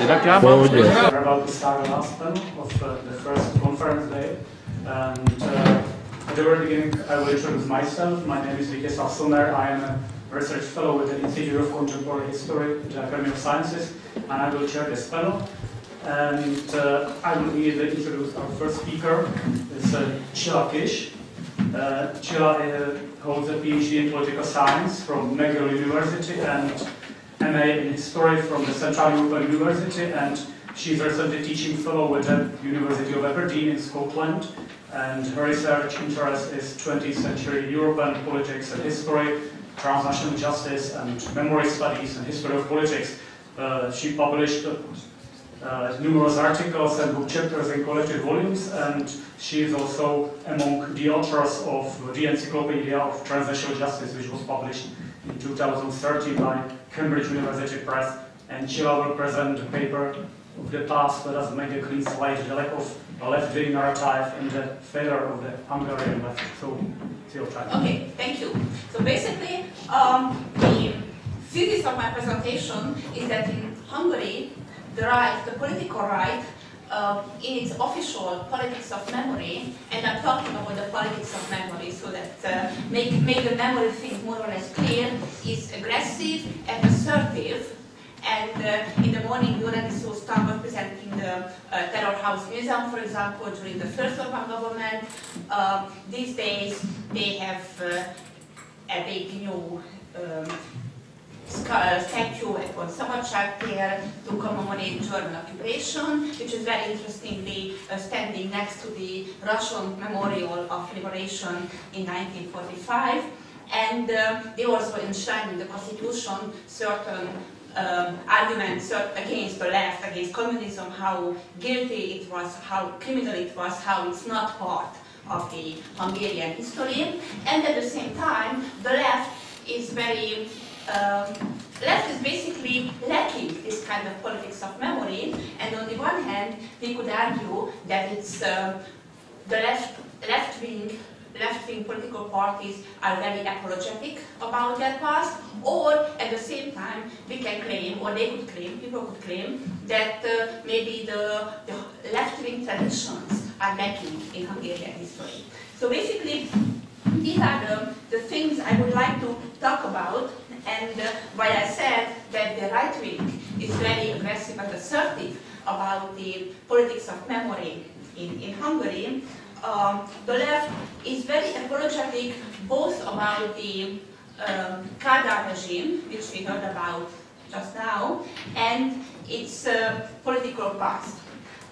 We're about to start the last panel of uh, the first conference day. And uh, at the very beginning, I will introduce myself. My name is Vítězslav Sommer. I am a research fellow with the Institute of Contemporary History at the Academy of Sciences, and I will chair this panel. And uh, I will immediately introduce our first speaker. It's uh, Csilla Kiss. Uh, Csilla uh, holds a PhD in political science from McGill University and MA in history from the Central European University, and she's recently teaching fellow with the University of Aberdeen in Scotland. And her research interest is 20th century European politics and history, transitional justice, and memory studies and history of politics. Uh, she published uh, numerous articles and book chapters in collected volumes, and she is also among the authors of the Encyclopedia of Transitional Justice, which was published in 2013 by Cambridge University Press. And she will present the paper of the past, that has made a clean slate, the lack of left-wing narrative and the failure of the Hungarian left. So, it's your time. Okay, thank you. So basically, um, the thesis of my presentation is that in Hungary, the right, the political right, uh, in its official politics of memory, and I'm talking about the politics of memory so that uh, make, make the memory thing more or less clear, is aggressive and assertive. And uh, in the morning, we already saw Stanford presenting the uh, Terror House Museum, for example, during the first Orban government. Uh, these days, they have uh, a big new um, statue at Szabadság tér to commemorate German occupation, which is very interestingly uh, standing next to the Russian Memorial of Liberation in 1945. And uh, they also enshrine in the constitution certain um, arguments against the left, against communism, how guilty it was, how criminal it was, how it's not part of the Hungarian history. And at the same time, the left is very um, left is basically lacking this kind of politics of memory, and on the one hand, we could argue that it's uh, the left left wing left-wing political parties are very apologetic about their past, or at the same time we can claim, or they could claim, people could claim, that uh, maybe the, the left-wing traditions are lacking in Hungarian history. So basically, these are the, the things I would like to talk about and uh, why I said that the right wing is very aggressive and assertive about the politics of memory in, in Hungary, um, the left is very apologetic both about the um, Kádár regime, which we heard about just now, and its uh, political past.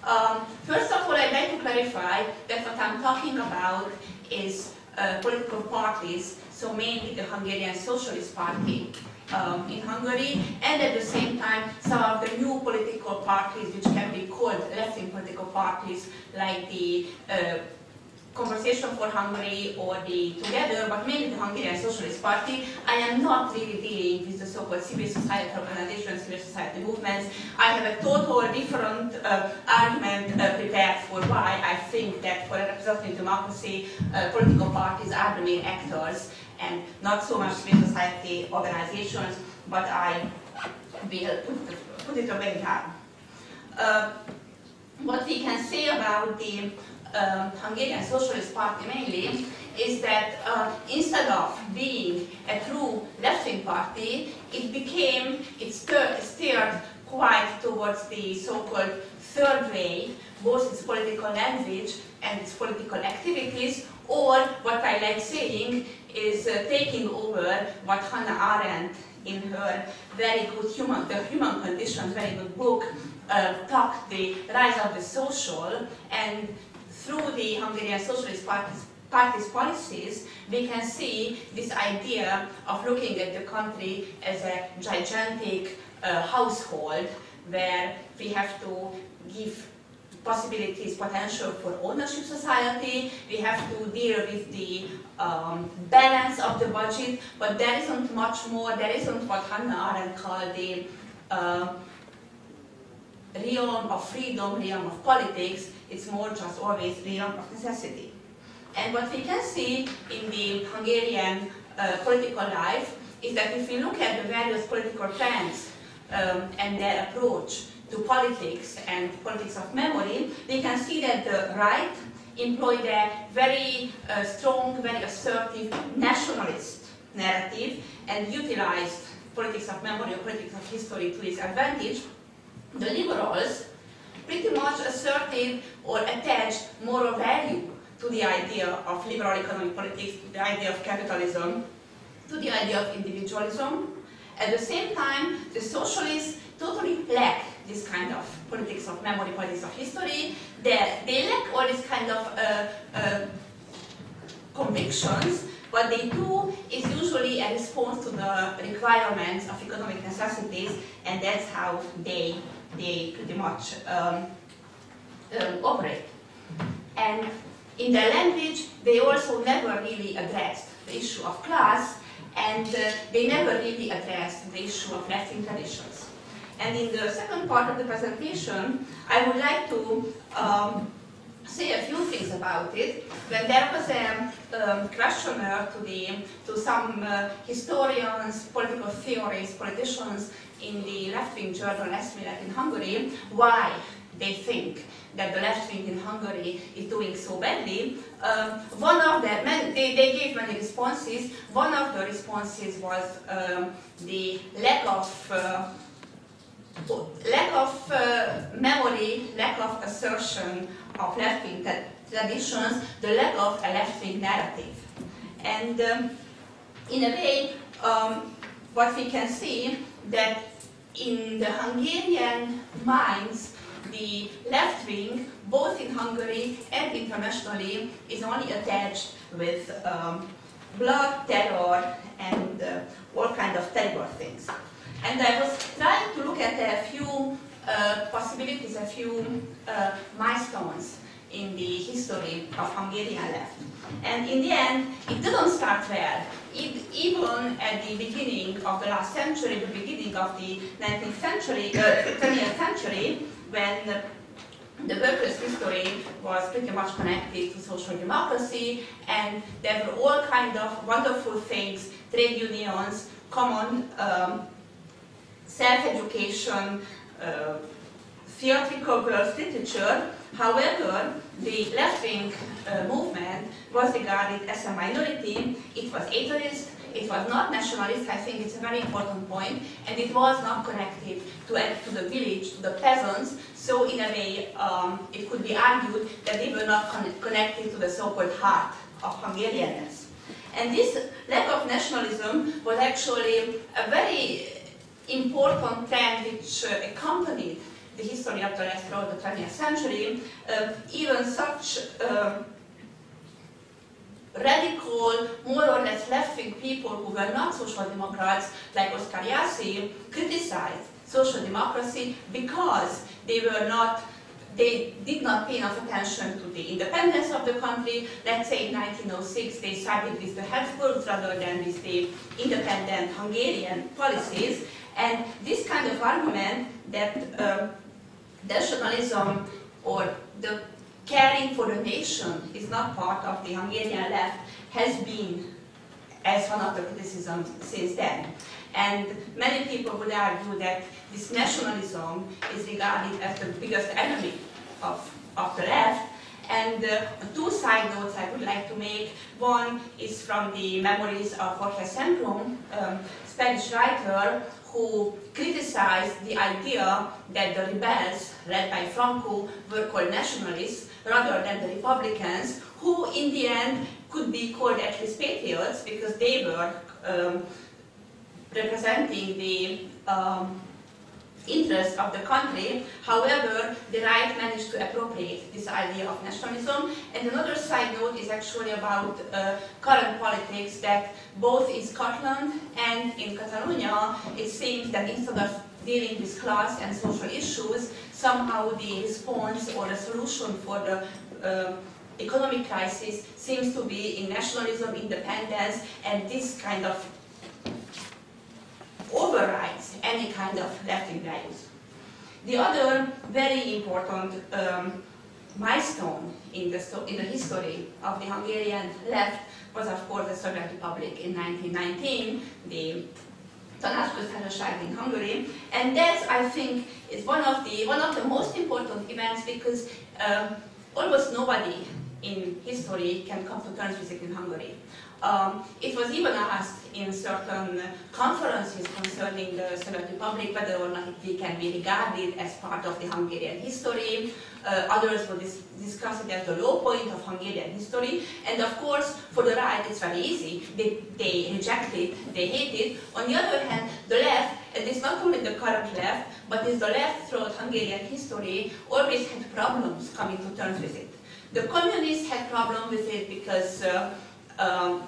Um, first of all, I'd like to clarify that what I'm talking about is uh, political parties, so mainly the Hungarian Socialist Party um, in Hungary, and at the same time some of the new political parties which can be called left-wing political parties like the uh, Conversation for Hungary or the Together, but mainly the Hungarian Socialist Party, I am not really dealing with the so-called civil society organizations, civil society movements. I have a total different uh, argument uh, prepared for why I think that for a representative democracy, uh, political parties are the main actors and not so much civil society organizations, but I will put it, away now. Uh, what we can say about the um, Hungarian Socialist Party mainly is that uh, instead of being a true left-wing party, it became, it steered quite towards the so-called third way, both its political language and its political activities, or what I like saying is uh, taking over what Hannah Arendt in her very good human, the human condition, very good book, uh, talked the rise of the social and through the Hungarian Socialist Party's, Party's policies, we can see this idea of looking at the country as a gigantic uh, household where we have to give possibilities, potential for ownership society. We have to deal with the um, balance of the budget, but there isn't much more. There isn't what Hannah Arendt called the uh, realm of freedom, realm of politics. It's more just always realm of necessity. And what we can see in the Hungarian uh, political life is that if we look at the various political trends um, and their approach to politics and politics of memory, they can see that the right employed a very uh, strong, very assertive nationalist narrative and utilized politics of memory or politics of history to its advantage. The liberals pretty much asserted or attached moral value to the idea of liberal economic politics, to the idea of capitalism, to the idea of individualism. At the same time, the socialists totally lack this kind of politics of memory, politics of history. They, they lack all these kind of uh, uh, convictions. What they do is usually a response to the requirements of economic necessities, and that's how they, they pretty much um, um, operate. And in their language, they also never really addressed the issue of class, and uh, they never really addressed the issue of left-wing traditions. And in the second part of the presentation, I would like to um, say a few things about it. When there was a um, questionnaire to, the, to some uh, historians, political theorists, politicians in the left-wing journal Eszmélet in Hungary, why they think that the left wing in Hungary is doing so badly. Um, one of them, they, they gave many responses. One of the responses was um, the lack of uh, lack of uh, memory, lack of assertion of left-wing traditions, the lack of a left-wing narrative. And um, in a way, um, what we can see that in the Hungarian minds, the left wing, both in Hungary and internationally, is only attached with um, blood, terror, and uh, all kind of terrible things. And I was trying to look at a few uh, possibilities, a few uh, milestones in the history of Hungarian left. And in the end, it didn't start well. It, even at the beginning of the last century, the beginning of the 19th century, uh, 20th century, when the workers' history was pretty much connected to social democracy, and there were all kind of wonderful things, trade unions, common um, self-education, uh, theatrical girls literature. However, the left-wing uh, movement was regarded as a minority. It was atheist, it was not nationalist, I think it's a very important point, and it was not connected to, to the village, to the peasants, so in a way um, it could be argued that they were not con connected to the so-called heart of Hungarianness. And this lack of nationalism was actually a very important trend which uh, accompanied the history of the left throughout the 20th century. Uh, even such uh, radical, more or less left-wing people who were not social democrats, like Oskar Jászi, criticized social democracy because they were not they did not pay enough attention to the independence of the country. Let's say in 1906 they sided with the Habsburgs rather than with the independent Hungarian policies. And this kind of argument that uh, nationalism or the caring for the nation is not part of the Hungarian left has been as one of the criticisms since then. And many people would argue that this nationalism is regarded as the biggest enemy of, of the left. And uh, two side notes I would like to make. One is from the memories of Jorge Semprún, um, Spanish writer, who criticized the idea that the rebels, led by Franco, were called nationalists rather than the Republicans, who in the end could be called at least patriots because they were um, representing the um, interests of the country. However, the right managed to appropriate this idea of nationalism. And another side note is actually about uh, current politics that both in Scotland and in Catalonia, it seems that instead of dealing with class and social issues, somehow the response or the solution for the uh, economic crisis seems to be in nationalism, independence, and this kind of overrides any kind of left-wing values. The other very important um, milestone in the, in the history of the Hungarian left was of course the Soviet Republic in 1919, the Tanácsköztársaság in Hungary, and that I think is one of the one of the most important events because um, almost nobody in history can come to terms with it in Hungary. Um, it was even asked in certain conferences concerning the Soviet Republic whether or not it can be regarded as part of the Hungarian history. Uh, others would dis discuss as the low point of Hungarian history. And of course, for the right, it's very easy. They, they reject it, they hate it. On the other hand, the left, and it's not only the current left, but it's the left throughout Hungarian history, always had problems coming to terms with it. The communists had problems with it because uh, um,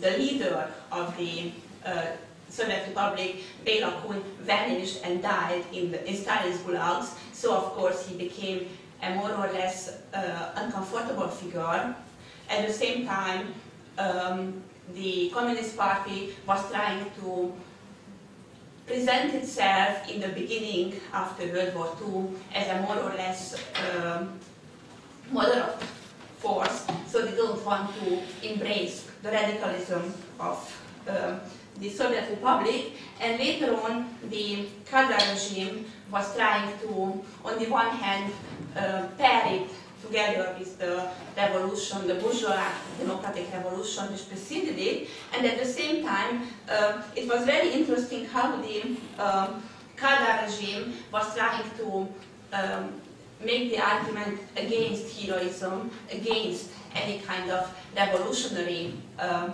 the leader of the uh, Soviet Republic, Bela Kun, vanished and died in, the, in Stalin's gulags. So of course he became a more or less uh, uncomfortable figure. At the same time, um, the Communist Party was trying to present itself in the beginning after World War II as a more or less um, moderate force, so they don't want to embrace the radicalism of uh, the Soviet Republic, and later on the Kadar regime was trying to, on the one hand, uh, pair it together with the revolution, the bourgeois democratic revolution which preceded it, and at the same time, uh, it was very interesting how the um, Kadar regime was trying to um, make the argument against heroism, against any kind of revolutionary um,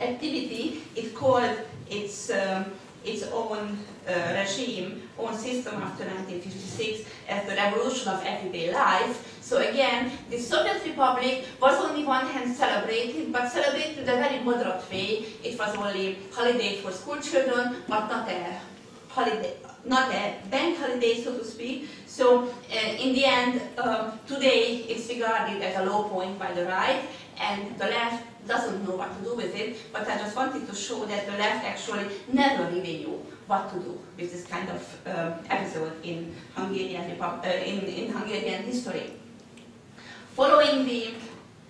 activity. It called its, um, its own uh, regime, own system after 1956 as the revolution of everyday life. So again, the Soviet Republic was on the one hand celebrated, but celebrated in a very moderate way. It was only holiday for school children, but not a holiday, not a bank holiday, so to speak. So uh, in the end, uh, today it's regarded as a low point by the right, and the left doesn't know what to do with it, but I just wanted to show that the left actually never really knew what to do with this kind of um, episode in Hungarian, uh, in, in Hungarian history. Following the,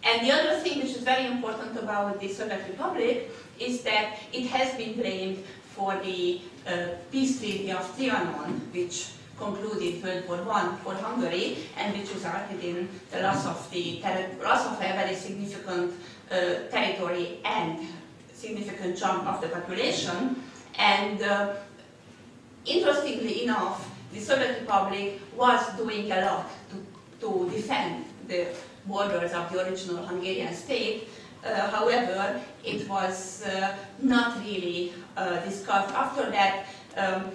and the other thing which is very important about the Soviet Republic is that it has been blamed for the uh, peace treaty of Trianon, which concluded World War I for Hungary, and which resulted in the loss of the loss of a very significant uh, territory and significant chunk of the population. And uh, interestingly enough, the Soviet Republic was doing a lot to, to defend the borders of the original Hungarian state, uh, however, it was uh, not really uh, discussed. After that, um,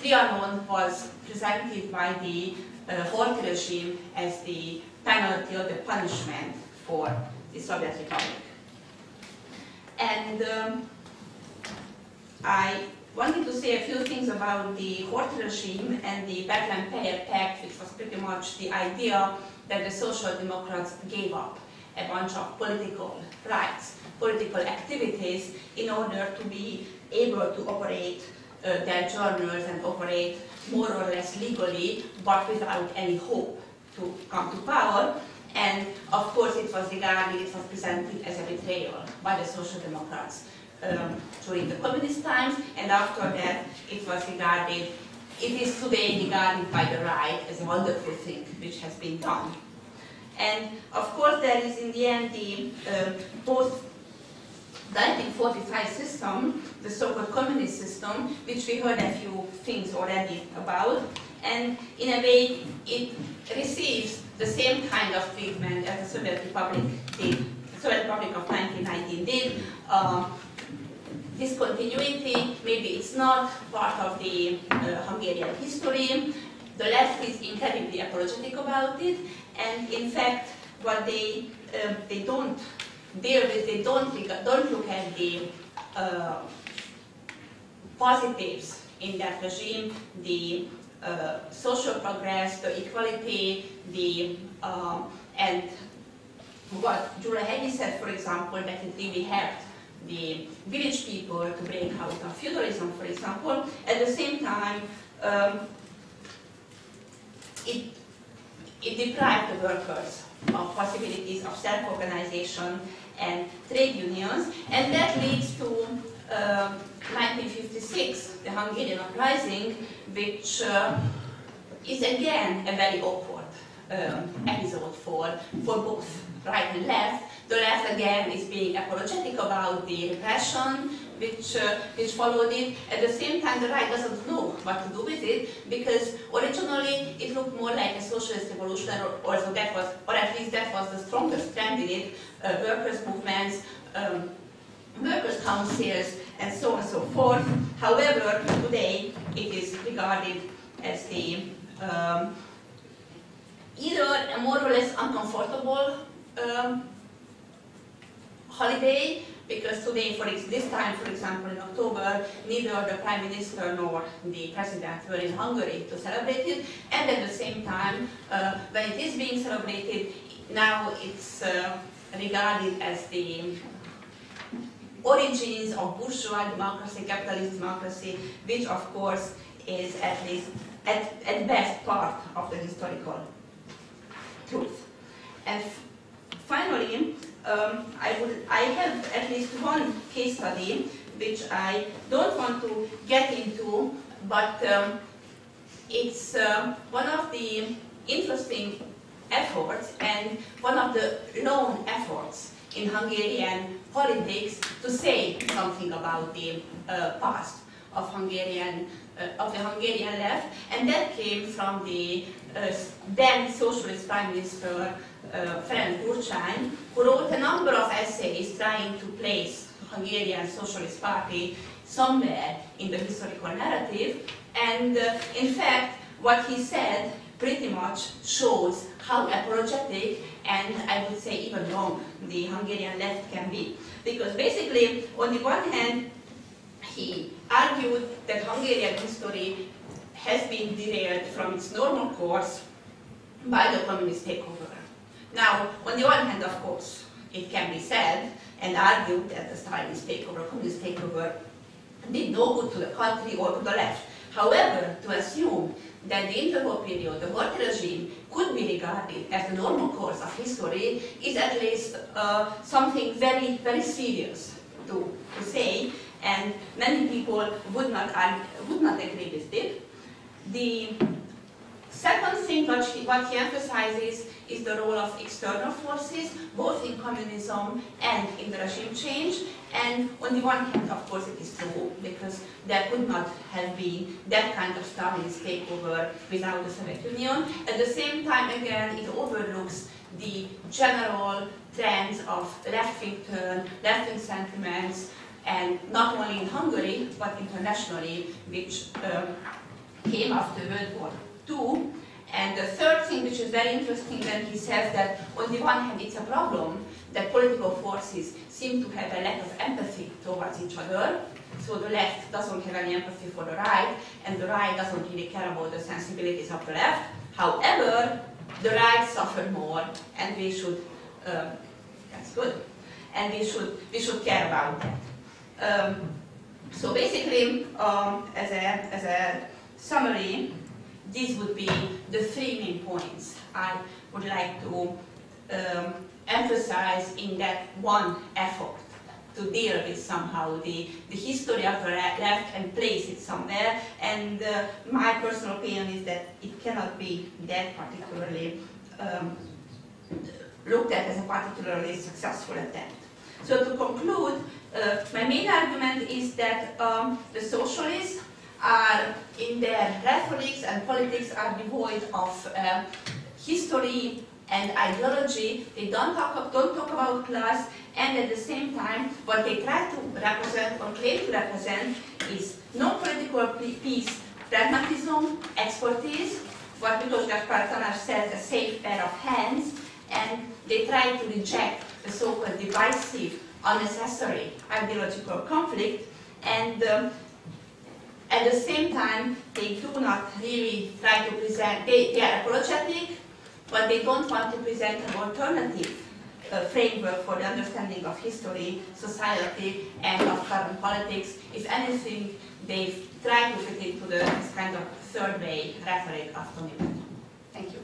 Trianon was presented by the uh, regime as the penalty or the punishment for the Soviet Republic. And um, I wanted to say a few things about the Horthy regime and the Bethlen-Peyer Pact, which was pretty much the idea that the Social Democrats gave up a bunch of political rights, political activities in order to be able to operate their journals and operate more or less legally, but without any hope to come to power. And of course it was regarded, it was presented as a betrayal by the Social Democrats um, during the communist times, and after that it was regarded, it is today regarded by the right as a wonderful thing which has been done. And of course there is in the end the uh, post 1945 system, the so-called communist system, which we heard a few things already about, and in a way it receives the same kind of treatment as the Soviet Republic did, the Soviet Republic of 1919 did. Um, discontinuity, maybe it's not part of the uh, Hungarian history. The left is incredibly apologetic about it, and in fact, what they, uh, they don't with, they don't, don't look at the uh, positives in that regime, the uh, social progress, the equality, the um, and what Hegyi said, for example, that it really helped the village people to break out of feudalism, for example. At the same time, um, it, it deprived the workers of possibilities of self-organization and trade unions, and that leads to um, 1956, the Hungarian uprising, which uh, is again a very awkward um, episode for, for both right and left. The left again is being apologetic about the repression which, uh, which followed it. At the same time, the right doesn't know what to do with it because originally it looked more like a socialist revolution, or, or, so that was, or at least that was the strongest trend in it. Uh, workers' movements, um, workers' councils, and so on and so forth. However, today it is regarded as the um, either a more or less uncomfortable um, holiday because today, for this time, for example, in October, neither the Prime Minister nor the President were in Hungary to celebrate it, and at the same time, uh, when it is being celebrated, now it's uh, regarded as the origins of bourgeois democracy, capitalist democracy, which of course is at least, at, at best, part of the historical truth. And finally, um, I, would, I have at least one case study which I don't want to get into, but um, it's uh, one of the interesting efforts and one of the lone efforts in Hungarian politics to say something about the uh, past of Hungarian uh, of the Hungarian left, and that came from the uh, then socialist prime minister uh, Ferenc Gyurcsány, who wrote a number of essays trying to place the Hungarian Socialist Party somewhere in the historical narrative. And uh, in fact, what he said pretty much shows how apologetic and I would say even wrong the Hungarian left can be. Because basically, on the one hand, he argued that Hungarian history has been derailed from its normal course by the communist takeover. Now, on the one hand, of course, it can be said and argued that the Stalinist takeover, communist takeover, did no good to the country or to the left. However, to assume that the interwar period, the Horthy regime, could be regarded as the normal course of history is at least uh, something very, very serious to, to say, and many people would not, would not agree with it. The second thing what he, what he emphasizes is the role of external forces, both in communism and in the regime change. And on the one hand, of course, it is true, because there could not have been that kind of Stalinist takeover without the Soviet Union. At the same time, again, it overlooks the general trends of left-wing turn, left-wing sentiments, and not only in Hungary, but internationally, which um, came after World War II. And the third thing which is very interesting then he says that on the one hand it's a problem that political forces seem to have a lack of empathy towards each other. So the left doesn't have any empathy for the right, and the right doesn't really care about the sensibilities of the left. However, the right suffered more, and we should, um, that's good, and we should, we should care about that. Um, so basically, um, as, a, as a summary, these would be the three main points I would like to um, emphasize in that one effort to deal with somehow the, the history of the left and place it somewhere. And uh, my personal opinion is that it cannot be that particularly um, looked at as a particularly successful attempt. So to conclude, uh, my main argument is that um, the socialists are in their rhetorics and politics are devoid of uh, history and ideology. They don't talk, don't talk about class, and at the same time, what they try to represent or claim to represent is no political peace, pragmatism, expertise, what Miklós Gaspar Tamás says, a safe pair of hands, and they try to reject the so-called divisive, unnecessary ideological conflict, and um, at the same time, they do not really try to present, they, they are apologetic, but they don't want to present an alternative uh, framework for the understanding of history, society, and of current politics. If anything, they try to fit into the, this kind of third way rhetoric of Tony Thank you.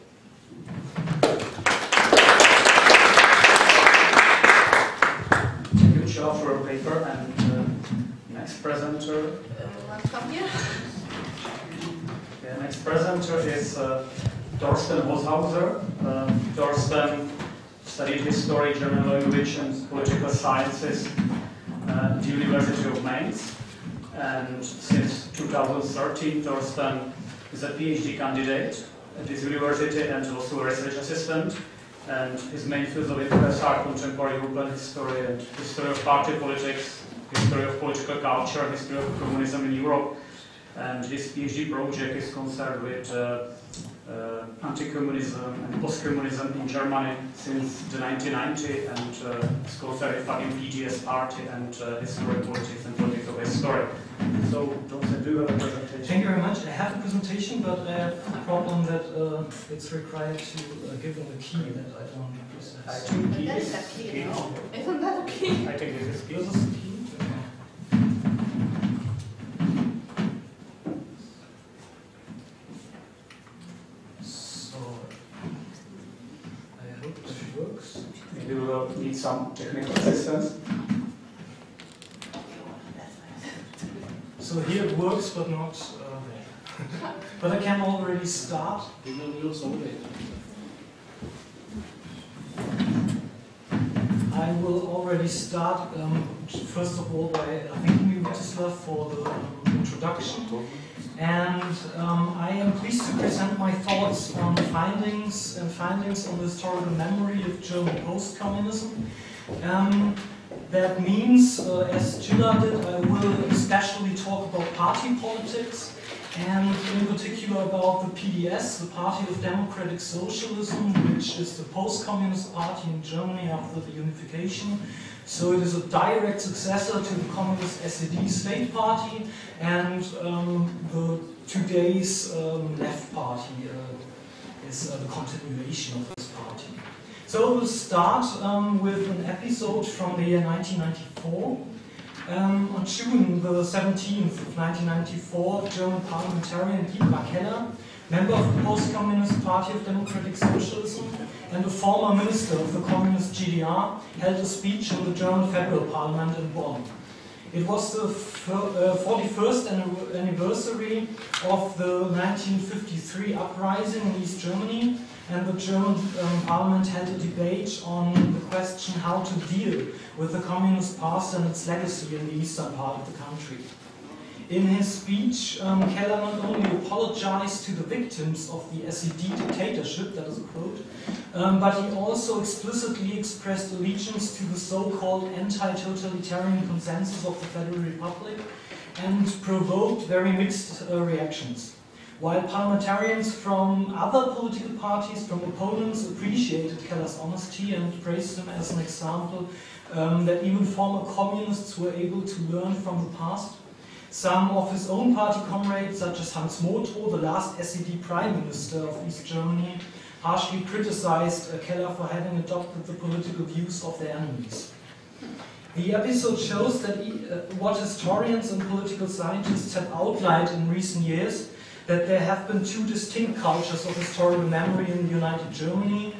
Thank you, Michelle, for a paper and uh, next presenter. Yeah, next presenter is uh, Thorsten Holzhauser. Uh, Thorsten studied history, German language, and political sciences at the University of Mainz. And since 2013, Thorsten is a PhD candidate at this university and also a research assistant. And his main fields of interest are contemporary urban history and history of party politics, history of political culture, history of communism in Europe. And his PhD project is concerned with uh, uh, anti-communism and post-communism in Germany since the 1990 and uh, it's concerned with fucking PDS party and uh, history, politics and political history. So, Johnson, do you have a presentation? Thank you very much. I have a presentation, but I have the problem that uh, it's required to uh, give them a key that I don't I possess. think he That is is a key, key. no? Isn't that a key? I think this is key. This is the key. So, I hope it works. Maybe we will need some technical assistance. So here it works, but not uh, but I can already start. I will already start, um, first of all, by thanking you, Vladislav, for the um, introduction. And um, I am pleased to present my thoughts on findings and findings on the historical memory of German post-communism. Um, that means, uh, as Gilla did, I will especially talk about party politics and in particular about the PDS, the Party of Democratic Socialism, which is the post-communist party in Germany after the unification. So it is a direct successor to the communist SED state party and um, the today's um, left party uh, is uh, the continuation of party. So we'll start um, with an episode from the year 1994. Um, on June the 17th of 1994, German parliamentarian Dietmar Keller, member of the Post-Communist Party of Democratic Socialism and a former minister of the communist GDR, held a speech in the German Federal Parliament in Bonn. It was the uh, 41st anni- anniversary of the 1953 uprising in East Germany, and the German um, parliament held a debate on the question how to deal with the communist past and its legacy in the eastern part of the country. In his speech, um, Keller not only apologized to the victims of the SED dictatorship, that is a quote, um, but he also explicitly expressed allegiance to the so-called anti-totalitarian consensus of the Federal Republic and provoked very mixed uh, reactions. While parliamentarians from other political parties, from opponents, appreciated Keller's honesty and praised him as an example um, that even former communists were able to learn from the past, some of his own party comrades, such as Hans Modrow, the last SED prime minister of East Germany, harshly criticized uh, Keller for having adopted the political views of their enemies. The episode shows that e- uh, what historians and political scientists have outlined in recent years that there have been two distinct cultures of historical memory in United Germany.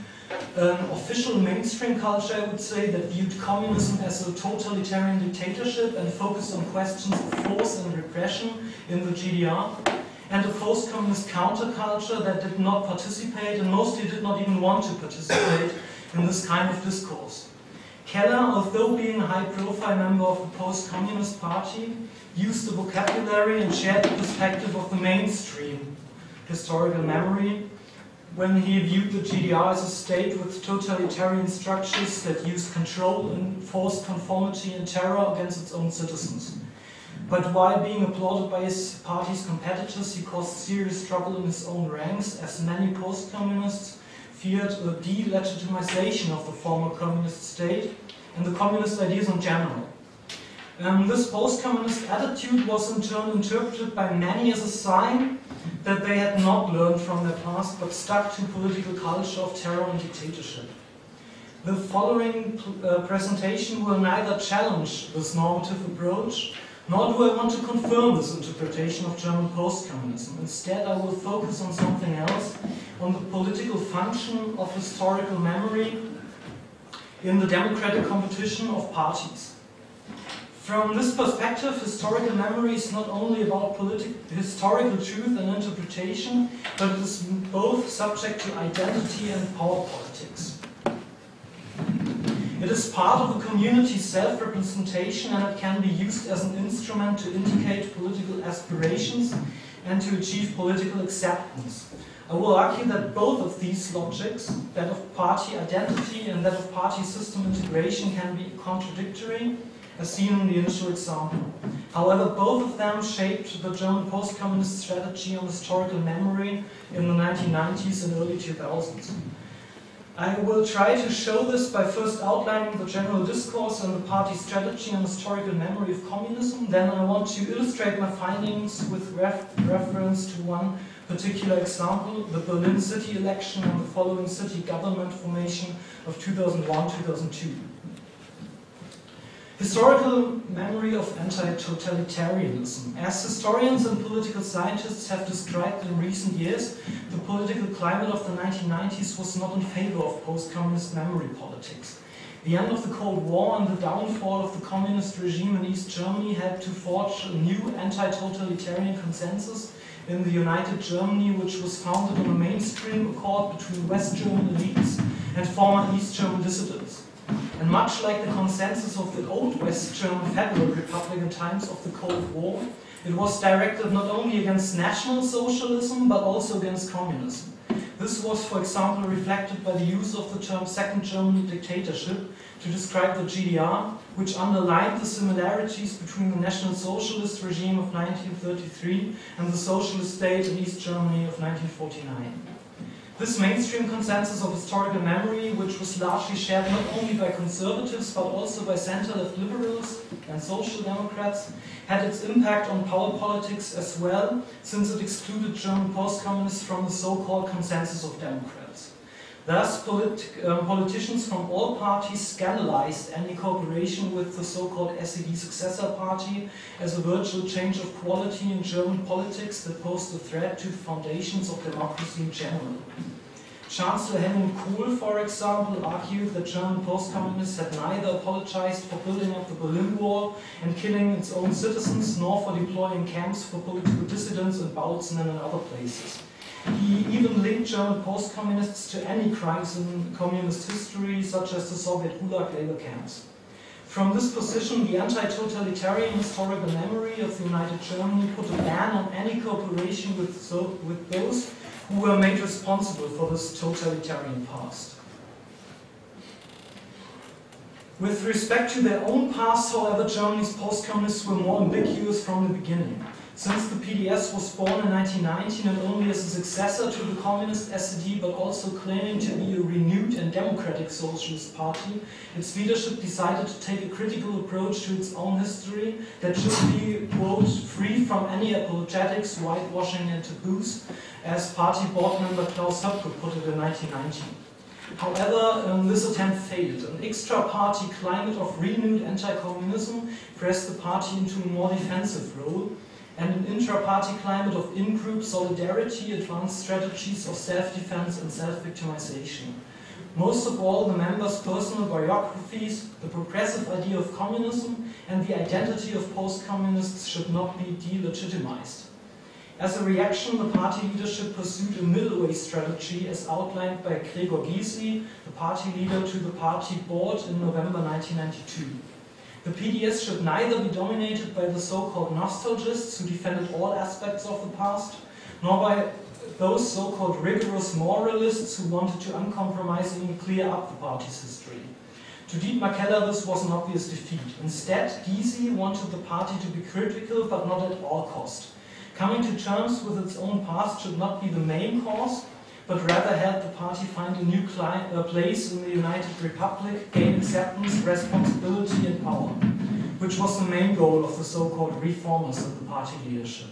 An official mainstream culture, I would say, that viewed communism as a totalitarian dictatorship and focused on questions of force and repression in the GDR. And a post-communist counterculture that did not participate and mostly did not even want to participate in this kind of discourse. Keller, although being a high-profile member of the post-communist party, used the vocabulary and shared the perspective of the mainstream historical memory when he viewed the GDR as a state with totalitarian structures that used control, enforced conformity and terror against its own citizens. But while being applauded by his party's competitors, he caused serious trouble in his own ranks, as many post-communists feared a delegitimization of the former communist state and the communist ideas in general. Um, this post-communist attitude was in turn interpreted by many as a sign that they had not learned from their past but stuck to political culture of terror and dictatorship. The following uh, presentation will neither challenge this normative approach, nor do I want to confirm this interpretation of German post-communism. Instead, I will focus on something else, on the political function of historical memory in the democratic competition of parties. From this perspective, historical memory is not only about historical truth and interpretation, but it is both subject to identity and power politics. It is part of a community's self representation and it can be used as an instrument to indicate political aspirations and to achieve political acceptance. I will argue that both of these logics, that of party identity and that of party system integration, can be contradictory, as seen in the initial example. However, both of them shaped the German post communist strategy on historical memory in the 1990s and early 2000s. I will try to show this by first outlining the general discourse and the party strategy on historical memory of communism. Then I want to illustrate my findings with ref reference to one particular example, the Berlin city election and the following city government formation of 2001-2002. Historical memory of anti-totalitarianism. As historians and political scientists have described in recent years, the political climate of the 1990s was not in favor of post-communist memory politics. The end of the Cold War and the downfall of the communist regime in East Germany had to forge a new anti-totalitarian consensus in the United Germany, which was founded on a mainstream accord between West German elites and former East German dissidents. And much like the consensus of the old West German Federal Republic in times of the Cold War, it was directed not only against National Socialism but also against communism. This was, for example, reflected by the use of the term Second German dictatorship to describe the GDR, which underlined the similarities between the National Socialist regime of 1933 and the Socialist state in East Germany of 1949. This mainstream consensus of historical memory, which was largely shared not only by conservatives but also by center-left liberals and social democrats, had its impact on power politics as well, since it excluded German post-communists from the so-called consensus of democrats. Thus, um, politicians from all parties scandalized any cooperation with the so-called SED successor party as a virtual change of quality in German politics that posed a threat to the foundations of democracy in general. Chancellor Helmut Kohl, for example, argued that German post-communists had neither apologized for building up the Berlin Wall and killing its own citizens, nor for deploying camps for political dissidents in Bautzen and in other places. He even linked German post-communists to any crimes in communist history, such as the Soviet Gulag labor camps. From this position, the anti-totalitarian historical memory of the United Germany put a ban on any cooperation with, so, with those who were made responsible for this totalitarian past. With respect to their own past, however, Germany's post-communists were more ambiguous from the beginning. Since the PDS was born in 1990 not only as a successor to the communist SED but also claiming to be a renewed and democratic socialist party, its leadership decided to take a critical approach to its own history that should be, quote, free from any apologetics, whitewashing and taboos, as party board member Klaus Höpcke put it in 1990. However, um, this attempt failed. An extra-party climate of renewed anti-communism pressed the party into a more defensive role, and an intra-party climate of in-group solidarity advanced strategies of self-defense and self-victimization. Most of all, the members' personal biographies, the progressive idea of communism, and the identity of post-communists should not be delegitimized. As a reaction, the party leadership pursued a middle way strategy as outlined by Gregor Gysi, the party leader to the party board in November 1992. The PDS should neither be dominated by the so-called nostalgists who defended all aspects of the past, nor by those so-called rigorous moralists who wanted to uncompromisingly clear up the party's history. To Dietmar Keller, this was an obvious defeat. Instead, Gysi wanted the party to be critical, but not at all cost. Coming to terms with its own past should not be the main cause, but rather help the party find a new place in the United Republic, gain acceptance, responsibility, and power, which was the main goal of the so-called reformers of the party leadership.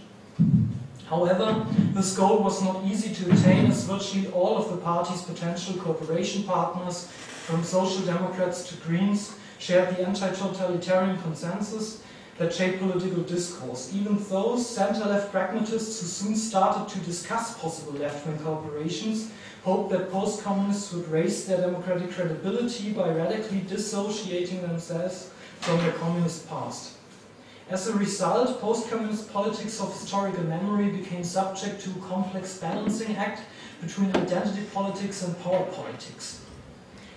However, this goal was not easy to attain as virtually all of the party's potential cooperation partners, from Social Democrats to Greens, shared the anti-totalitarian consensus that shaped political discourse. Even those center-left pragmatists who soon started to discuss possible left-wing cooperations hoped that post-communists would raise their democratic credibility by radically dissociating themselves from their communist past. As a result, post-communist politics of historical memory became subject to a complex balancing act between identity politics and power politics.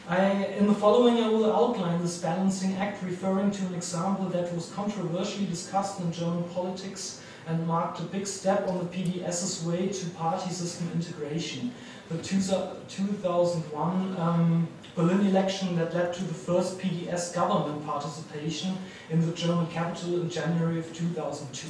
I, in the following, I will outline this balancing act, referring to an example that was controversially discussed in German politics and marked a big step on the PDS's way to party system integration. The 2001 um, Berlin election that led to the first PDS government participation in the German capital in January of 2002.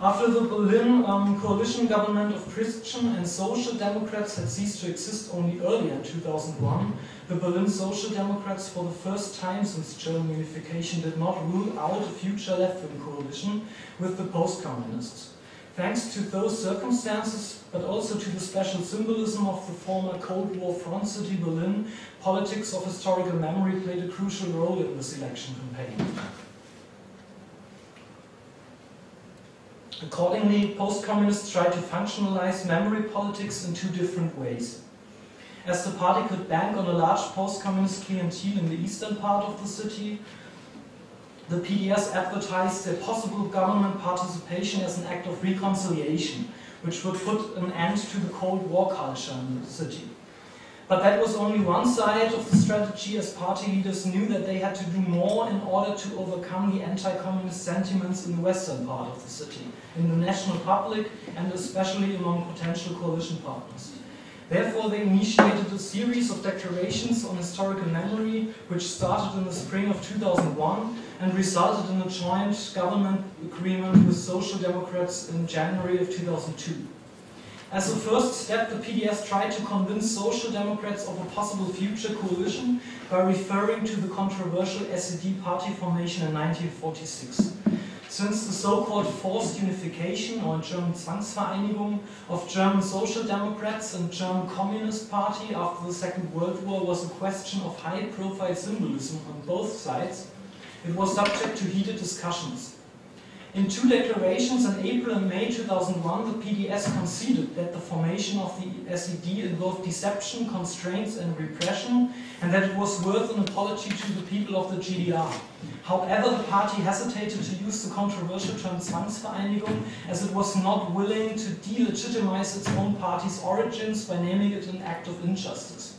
After the Berlin um, coalition government of Christian and Social Democrats had ceased to exist only earlier in 2001, the Berlin Social Democrats, for the first time since German unification, did not rule out a future left-wing coalition with the post-communists. Thanks to those circumstances, but also to the special symbolism of the former Cold War front city Berlin, politics of historical memory played a crucial role in this election campaign. Accordingly, post-communists tried to functionalize memory politics in two different ways. As the party could bank on a large post-communist clientele in the eastern part of the city, the PDS advertised their possible government participation as an act of reconciliation, which would put an end to the Cold War culture in the city. But that was only one side of the strategy, as party leaders knew that they had to do more in order to overcome the anti-communist sentiments in the western part of the city, in the national public, and especially among potential coalition partners. Therefore, they initiated a series of declarations on historical memory, which started in the spring of 2001 and resulted in a joint government agreement with Social Democrats in January of 2002. As a first step, the PDS tried to convince Social Democrats of a possible future coalition by referring to the controversial SED party formation in 1946. Since the so-called forced unification or German Zwangsvereinigung of German Social Democrats and German Communist Party after the Second World War was a question of high-profile symbolism on both sides, it was subject to heated discussions. In two declarations in April and May 2001, the PDS conceded that the formation of the SED involved deception, constraints and repression, and that it was worth an apology to the people of the GDR. However, the party hesitated to use the controversial term Zwangsvereinigung as it was not willing to delegitimize its own party's origins by naming it an act of injustice.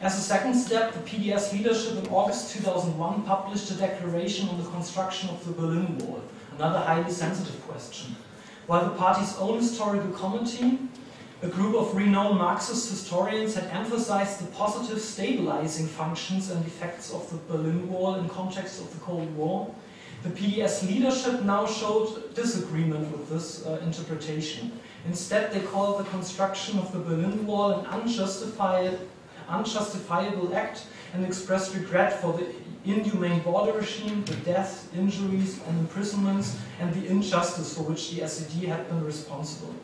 As a second step, the PDS leadership in August 2001 published a declaration on the construction of the Berlin Wall, another highly sensitive question. While the party's own historical committee, a group of renowned Marxist historians had emphasized the positive stabilizing functions and effects of the Berlin Wall in context of the Cold War, the PDS leadership now showed disagreement with this uh, interpretation. Instead, they called the construction of the Berlin Wall an unjustified unjustifiable act and expressed regret for the inhumane border regime, the deaths, injuries, and imprisonments, and the injustice for which the SED had been responsible.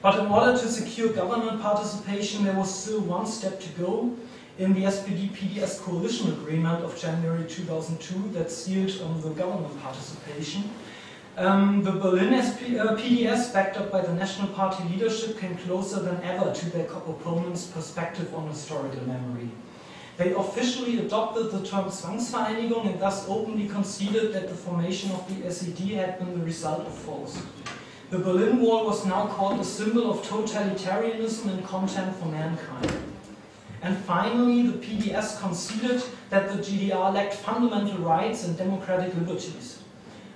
But in order to secure government participation, there was still one step to go in the SPD-PDS coalition agreement of January 2002 that sealed um, the government participation. Um, the Berlin SP, uh, PDS, backed up by the National Party leadership, came closer than ever to their opponents' perspective on historical memory. They officially adopted the term Zwangsvereinigung and thus openly conceded that the formation of the SED had been the result of force. The Berlin Wall was now called a symbol of totalitarianism and contempt for mankind. And finally, the PDS conceded that the GDR lacked fundamental rights and democratic liberties.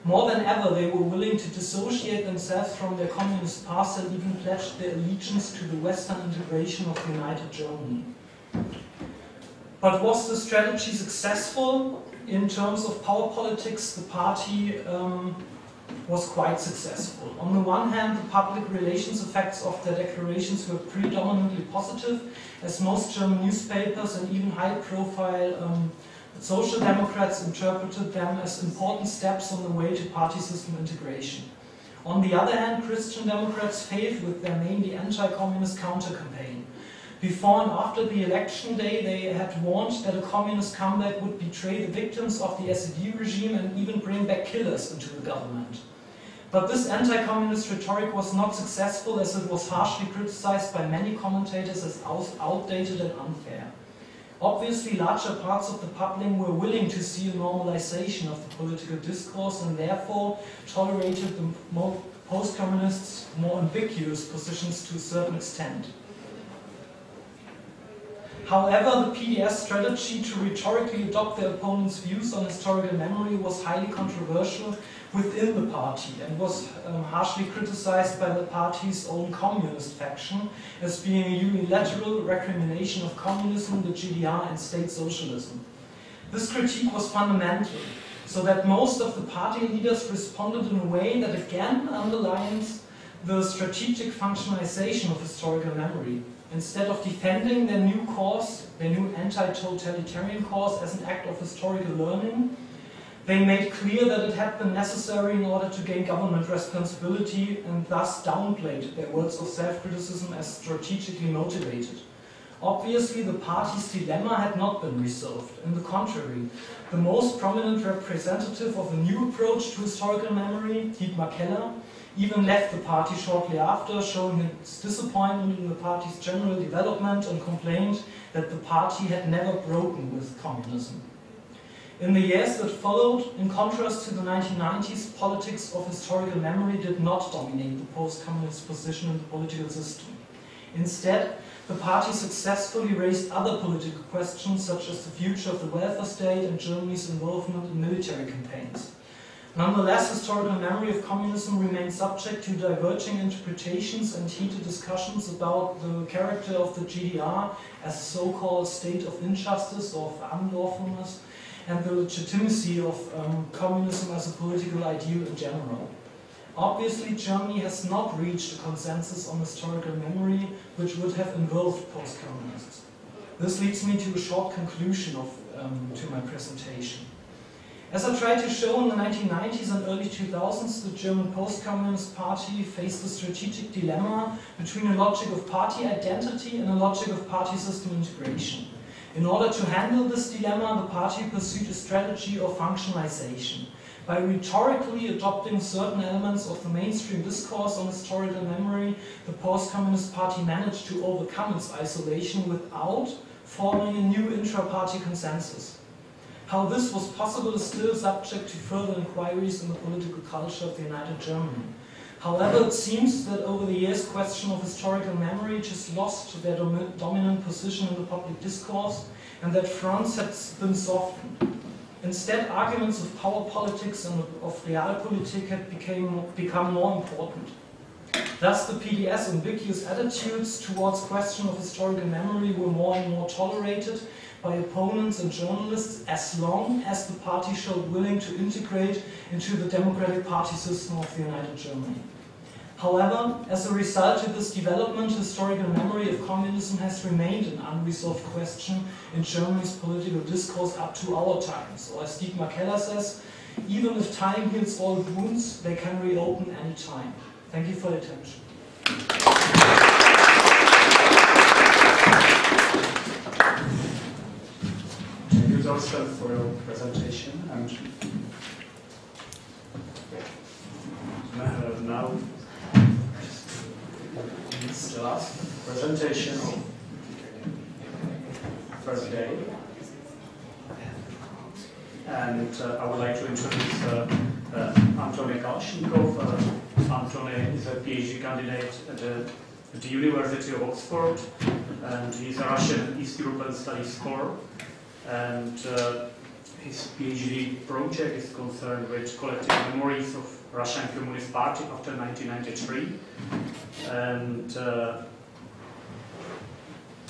More than ever, they were willing to dissociate themselves from their communist past and even pledged their allegiance to the Western integration of united Germany. But was the strategy successful? In terms of power politics, the party um, was quite successful. On the one hand, the public relations effects of their declarations were predominantly positive, as most German newspapers and even high-profile um, Social Democrats interpreted them as important steps on the way to party system integration. On the other hand, Christian Democrats failed with their mainly anti-communist counter-campaign. Before and after the election day, they had warned that a communist comeback would betray the victims of the SED regime and even bring back killers into the government. But this anti-communist rhetoric was not successful as it was harshly criticized by many commentators as outdated and unfair. Obviously, larger parts of the public were willing to see a normalization of the political discourse and therefore tolerated the post-communists' more ambiguous positions to a certain extent. However, the PDS strategy to rhetorically adopt their opponent's views on historical memory was highly controversial within the party and was um, harshly criticized by the party's own communist faction as being a unilateral recrimination of communism, the GDR, and state socialism. This critique was fundamental, so that most of the party leaders responded in a way that again underlines the strategic functionalization of historical memory. Instead of defending their new cause, their new anti-totalitarian cause as an act of historical learning, they made clear that it had been necessary in order to gain government responsibility and thus downplayed their words of self-criticism as strategically motivated. Obviously, the party's dilemma had not been resolved. In the contrary, the most prominent representative of a new approach to historical memory, Dietmar Keller, even left the party shortly after, showing his disappointment in the party's general development and complained that the party had never broken with communism. In the years that followed, in contrast to the 1990s, politics of historical memory did not dominate the post-communist position in the political system. Instead, the party successfully raised other political questions such as the future of the welfare state and Germany's involvement in military campaigns. Nonetheless, historical memory of communism remains subject to diverging interpretations and heated discussions about the character of the GDR as a so-called state of injustice or of unlawfulness and the legitimacy of um, communism as a political ideal in general. Obviously, Germany has not reached a consensus on historical memory which would have involved post-communists. This leads me to a short conclusion of, um, to my presentation. As I tried to show in the 1990s and early 2000s, the German Post-Communist Party faced a strategic dilemma between a logic of party identity and a logic of party system integration. In order to handle this dilemma, the party pursued a strategy of functionalization. By rhetorically adopting certain elements of the mainstream discourse on historical memory, the Post-Communist Party managed to overcome its isolation without forming a new intra-party consensus. How this was possible is still subject to further inquiries in the political culture of the United Germany. However, it seems that over the years, question of historical memory just lost their dom dominant position in the public discourse and that fronts had been softened. Instead, arguments of power politics and of realpolitik had became, become more important. Thus, the PDS ambiguous attitudes towards question of historical memory were more and more tolerated by opponents and journalists as long as the party showed willing to integrate into the democratic party system of the United Germany. However, as a result of this development, historical memory of communism has remained an unresolved question in Germany's political discourse up to our times. Or as Dietmar Keller says, even if time heals all wounds, they can reopen any time. Thank you for your attention. Thorsten for your presentation and now it's the last presentation of first day and uh, I would like to introduce uh, uh, Antony Kalashnikov. Uh, Antony is a PhD candidate at the, at the University of Oxford and he's a Russian East European Studies scholar and uh, his PhD project is concerned with collecting memories of Russian Communist Party after 1993 and uh,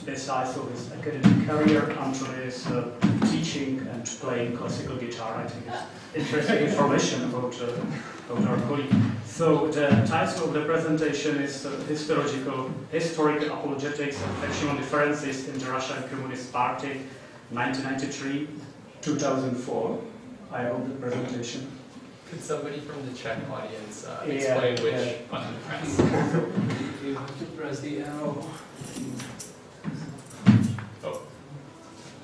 besides of his academic career, Antony is uh, teaching and playing classical guitar. I think it's interesting information about, uh, about our colleague. So the title of the presentation is uh, Historical, Historical Apologetics and Factional Differences in the Russian Communist Party 1993-2004. I hope the presentation. Could somebody from the Czech audience uh, Yeah, explain which yeah. button to press? You have to press the arrow. Oh,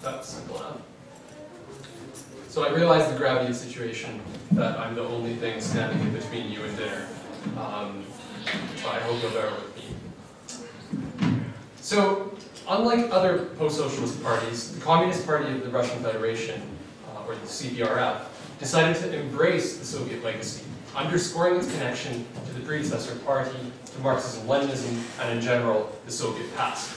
that's simple enough. So I realize the gravity of the situation, that I'm the only thing standing in between you and dinner. Um, but I hope you'll bear with me. So, unlike other post-socialist parties, the Communist Party of the Russian Federation, uh, or the CPRF, decided to embrace the Soviet legacy, underscoring its connection to the predecessor party, to Marxism, Leninism, and in general, the Soviet past.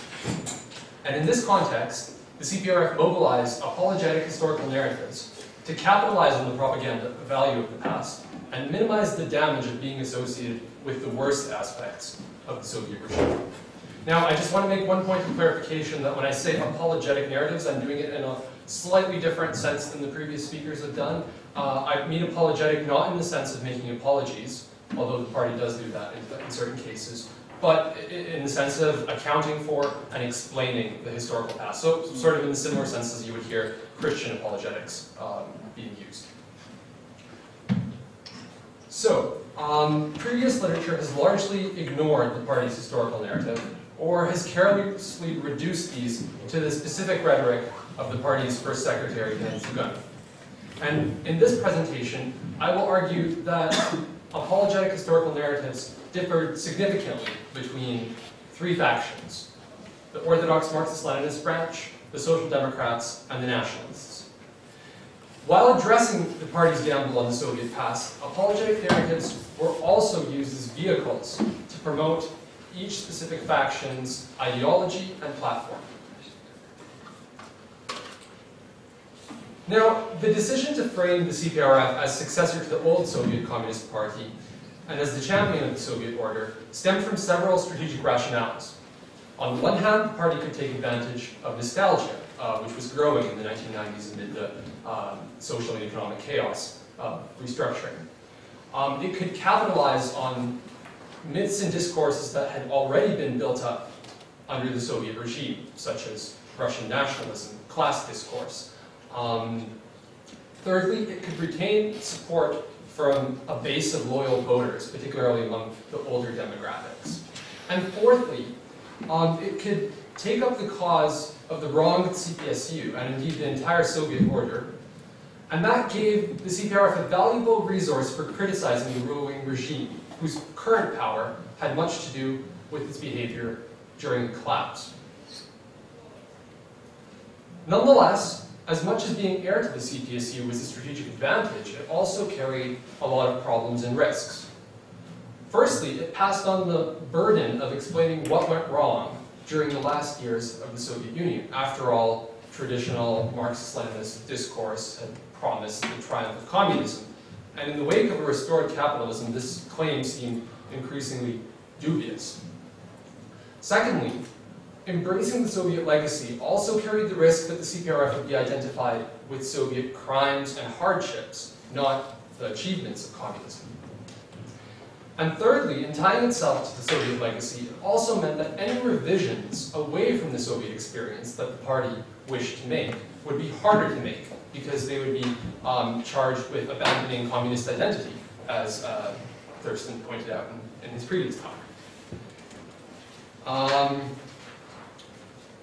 And in this context, the CPRF mobilized apologetic historical narratives to capitalize on the propaganda value of the past and minimize the damage of being associated with the worst aspects of the Soviet regime. Now, I just want to make one point of clarification that when I say apologetic narratives, I'm doing it in a slightly different sense than the previous speakers have done. Uh, I mean apologetic not in the sense of making apologies, although the party does do that in, in certain cases, but in the sense of accounting for and explaining the historical past. So, sort of in the similar sense as you would hear Christian apologetics um, being used. So, um, previous literature has largely ignored the party's historical narrative, or has carelessly reduced these to the specific rhetoric of the party's first secretary, Denis Zyuganov. And in this presentation, I will argue that apologetic historical narratives differed significantly between three factions the Orthodox Marxist Leninist branch, the Social Democrats, and the Nationalists. While addressing the party's gamble on the Soviet past, apologetic narratives were also used as vehicles to promote each specific faction's ideology and platform. Now, the decision to frame the CPRF as successor to the old Soviet Communist Party and as the champion of the Soviet order stemmed from several strategic rationales. On the one hand, the party could take advantage of nostalgia, uh, which was growing in the 1990s amid the um, social and economic chaos of restructuring. Um, it could capitalize on myths and discourses that had already been built up under the Soviet regime, such as Russian nationalism, class discourse. Um, thirdly, it could retain support from a base of loyal voters, particularly among the older demographics. And fourthly, um, it could take up the cause of the wronged CPSU and indeed the entire Soviet order, and that gave the CPRF a valuable resource for criticizing the ruling regime, whose current power had much to do with its behavior during collapse. Nonetheless, as much as being heir to the CPSU was a strategic advantage, it also carried a lot of problems and risks. Firstly, it passed on the burden of explaining what went wrong during the last years of the Soviet Union. After all, traditional Marxist-Leninist discourse had promised the triumph of communism. And in the wake of a restored capitalism, this claim seemed increasingly dubious. Secondly, embracing the Soviet legacy also carried the risk that the CPRF would be identified with Soviet crimes and hardships, not the achievements of communism. And thirdly, in tying itself to the Soviet legacy, it also meant that any revisions away from the Soviet experience that the party wished to make would be harder to make because they would be um, charged with abandoning communist identity, as uh, Thorsten pointed out in, in his previous talk. Um,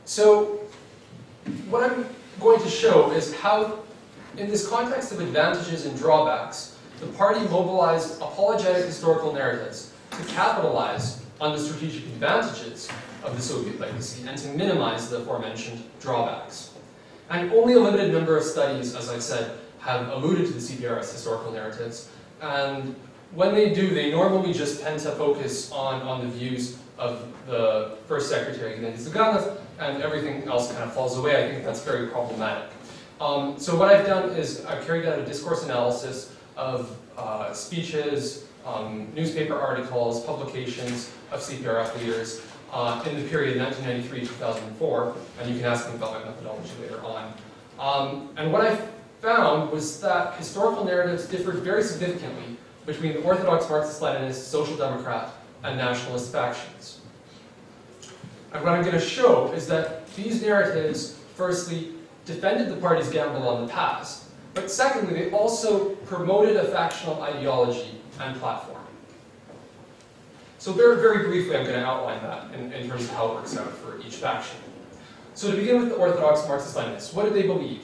so, what I'm going to show is how, in this context of advantages and drawbacks, the party mobilized apologetic historical narratives to capitalize on the strategic advantages of the Soviet legacy and to minimize the aforementioned drawbacks. And only a limited number of studies, as I said, have alluded to the CPRF's historical narratives. And when they do, they normally just tend to focus on, on the views of the first secretary, Gennady Zyuganov, and everything else kind of falls away. I think that's very problematic. Um, so what I've done is I've carried out a discourse analysis of uh, speeches, um, newspaper articles, publications of CPRF leaders uh, in the period 1993-2004, and you can ask me about my methodology later on. Um, and what I found was that historical narratives differed very significantly between the Orthodox Marxist-Leninist, Social Democrat, and Nationalist factions. And what I'm going to show is that these narratives, firstly, defended the party's gamble on the past, but secondly, they also promoted a factional ideology and platform. So very, very briefly, I'm going to outline that in, in terms of how it works out for each faction. So to begin with the Orthodox Marxist-Leninists, what did they believe?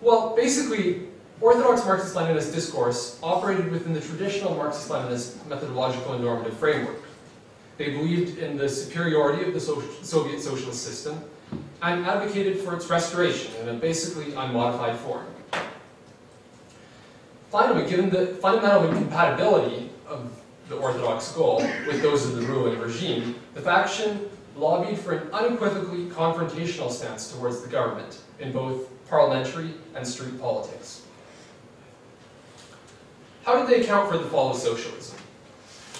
Well, basically, Orthodox Marxist-Leninist discourse operated within the traditional Marxist-Leninist methodological and normative framework. They believed in the superiority of the so- Soviet socialist system and advocated for its restoration in a basically unmodified form. Finally, given the fundamental incompatibility of the Orthodox goal with those of the ruling regime, the faction lobbied for an unequivocally confrontational stance towards the government in both parliamentary and street politics. How did they account for the fall of socialism?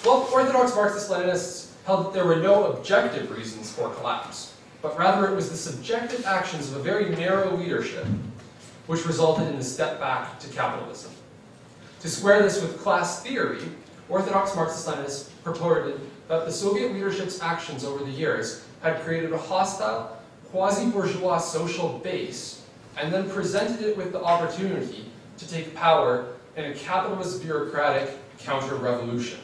Well, Orthodox Marxist-Leninists held that there were no objective reasons for collapse, but rather it was the subjective actions of a very narrow leadership which resulted in the step back to capitalism. To square this with class theory, Orthodox Marxist-Leninists purported that the Soviet leadership's actions over the years had created a hostile, quasi-bourgeois social base and then presented it with the opportunity to take power in a capitalist bureaucratic counter-revolution.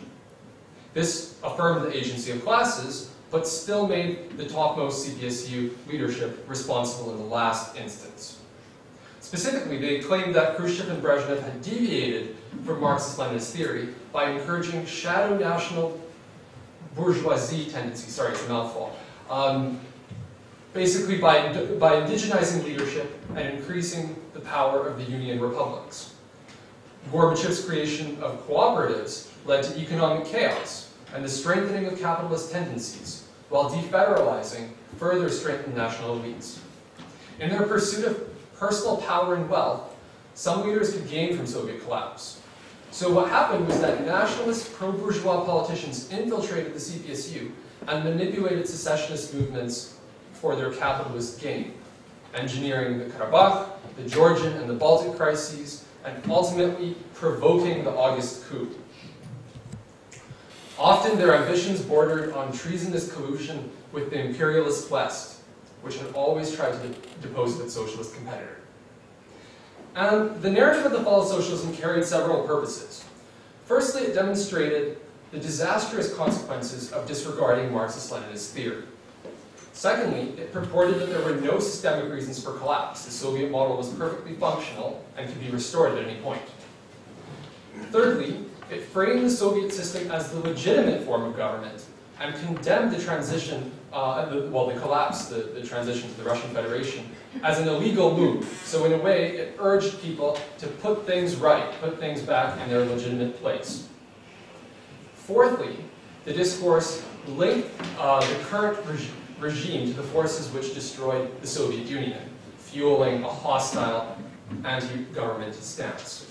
This affirmed the agency of classes, but still made the topmost CPSU leadership responsible in the last instance. Specifically, they claimed that Khrushchev and Brezhnev had deviated from Marxist-Leninist theory by encouraging shadow national bourgeoisie tendencies, sorry, it's a mouthful, um, basically by, by indigenizing leadership and increasing the power of the Union republics. Gorbachev's creation of cooperatives led to economic chaos and the strengthening of capitalist tendencies, while defederalizing further strengthened national elites. In their pursuit of personal power and wealth, some leaders could gain from Soviet collapse. So what happened was that nationalist pro-bourgeois politicians infiltrated the CPSU and manipulated secessionist movements for their capitalist gain, engineering the Karabakh, the Georgian and the Baltic crises, and ultimately provoking the August coup. Often their ambitions bordered on treasonous collusion with the imperialist West, which had always tried to depose its socialist competitor. And the narrative of the fall of socialism carried several purposes. Firstly, it demonstrated the disastrous consequences of disregarding Marxist-Leninist theory. Secondly, it purported that there were no systemic reasons for collapse. The Soviet model was perfectly functional and could be restored at any point. Thirdly, it framed the Soviet system as the legitimate form of government and condemned the transition, uh, the, well, the collapse, the, the transition to the Russian Federation, as an illegal move. So in a way, it urged people to put things right, put things back in their legitimate place. Fourthly, the discourse linked uh, the current reg regime to the forces which destroyed the Soviet Union, fueling a hostile anti-government stance.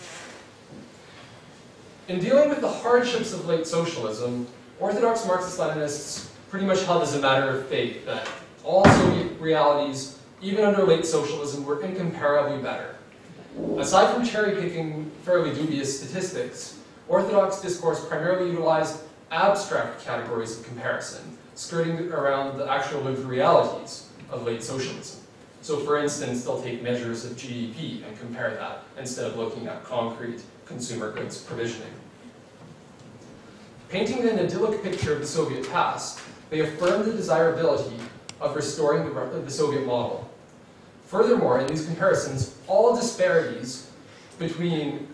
In dealing with the hardships of late socialism, Orthodox Marxist-Leninists pretty much held as a matter of faith that all Soviet realities, even under late socialism, were incomparably better. Aside from cherry-picking fairly dubious statistics, Orthodox discourse primarily utilized abstract categories of comparison, skirting around the actual lived realities of late socialism. So for instance, they'll take measures of GDP and compare that instead of looking at concrete consumer goods provisioning. Painting an idyllic picture of the Soviet past, they affirm the desirability of restoring the, the Soviet model. Furthermore, in these comparisons, all disparities between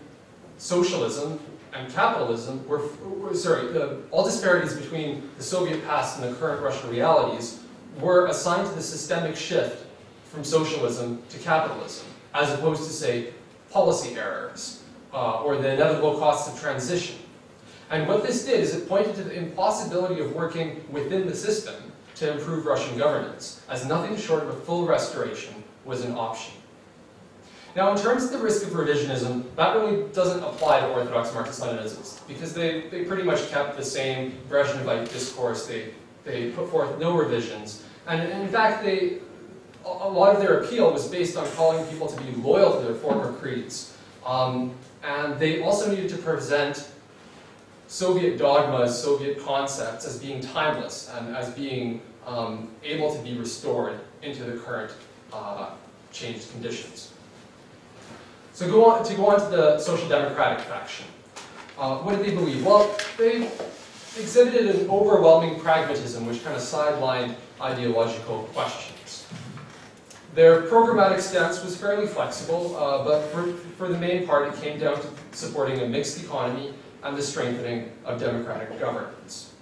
socialism and capitalism were, were sorry, the, all disparities between the Soviet past and the current Russian realities were assigned to the systemic shift from socialism to capitalism, as opposed to, say, policy errors uh, or the inevitable costs of transition. And what this did is it pointed to the impossibility of working within the system to improve Russian governance, as nothing short of a full restoration was an option. Now, in terms of the risk of revisionism, that really doesn't apply to Orthodox Marxist-Leninism, because they, they pretty much kept the same Brezhnevite discourse. They, they put forth no revisions. And in fact, they, a lot of their appeal was based on calling people to be loyal to their former creeds. Um, and they also needed to present Soviet dogmas, Soviet concepts as being timeless and as being um, able to be restored into the current uh, changed conditions. So go on, to go on to the Social Democratic faction. Uh, what did they believe? Well, they exhibited an overwhelming pragmatism which kind of sidelined ideological questions. Their programmatic stance was fairly flexible, uh, but for, for the main part it came down to supporting a mixed economy and the strengthening of democratic governance.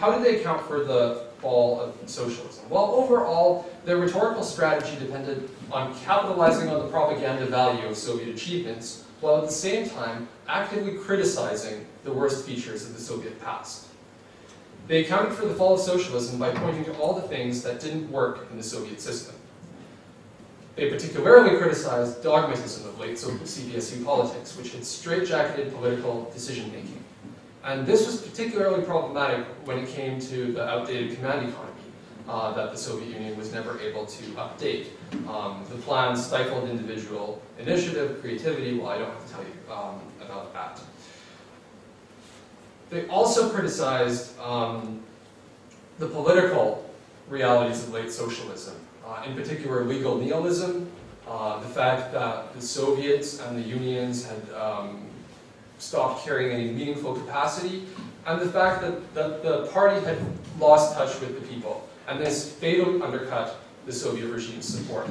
How did they account for the fall of socialism? Well, overall, their rhetorical strategy depended on capitalizing on the propaganda value of Soviet achievements, while at the same time actively criticizing the worst features of the Soviet past. They accounted for the fall of socialism by pointing to all the things that didn't work in the Soviet system. They particularly criticized dogmatism of late CPSU politics, which had straitjacketed political decision-making. And this was particularly problematic when it came to the outdated command economy uh, that the Soviet Union was never able to update. Um, the plan stifled individual initiative, creativity, well, I don't have to tell you um, about that. They also criticized um, the political realities of late socialism, uh, in particular legal nihilism, uh, the fact that the Soviets and the unions had um, stopped carrying any meaningful capacity, and the fact that, that the party had lost touch with the people, and this fatally undercut the Soviet regime's support.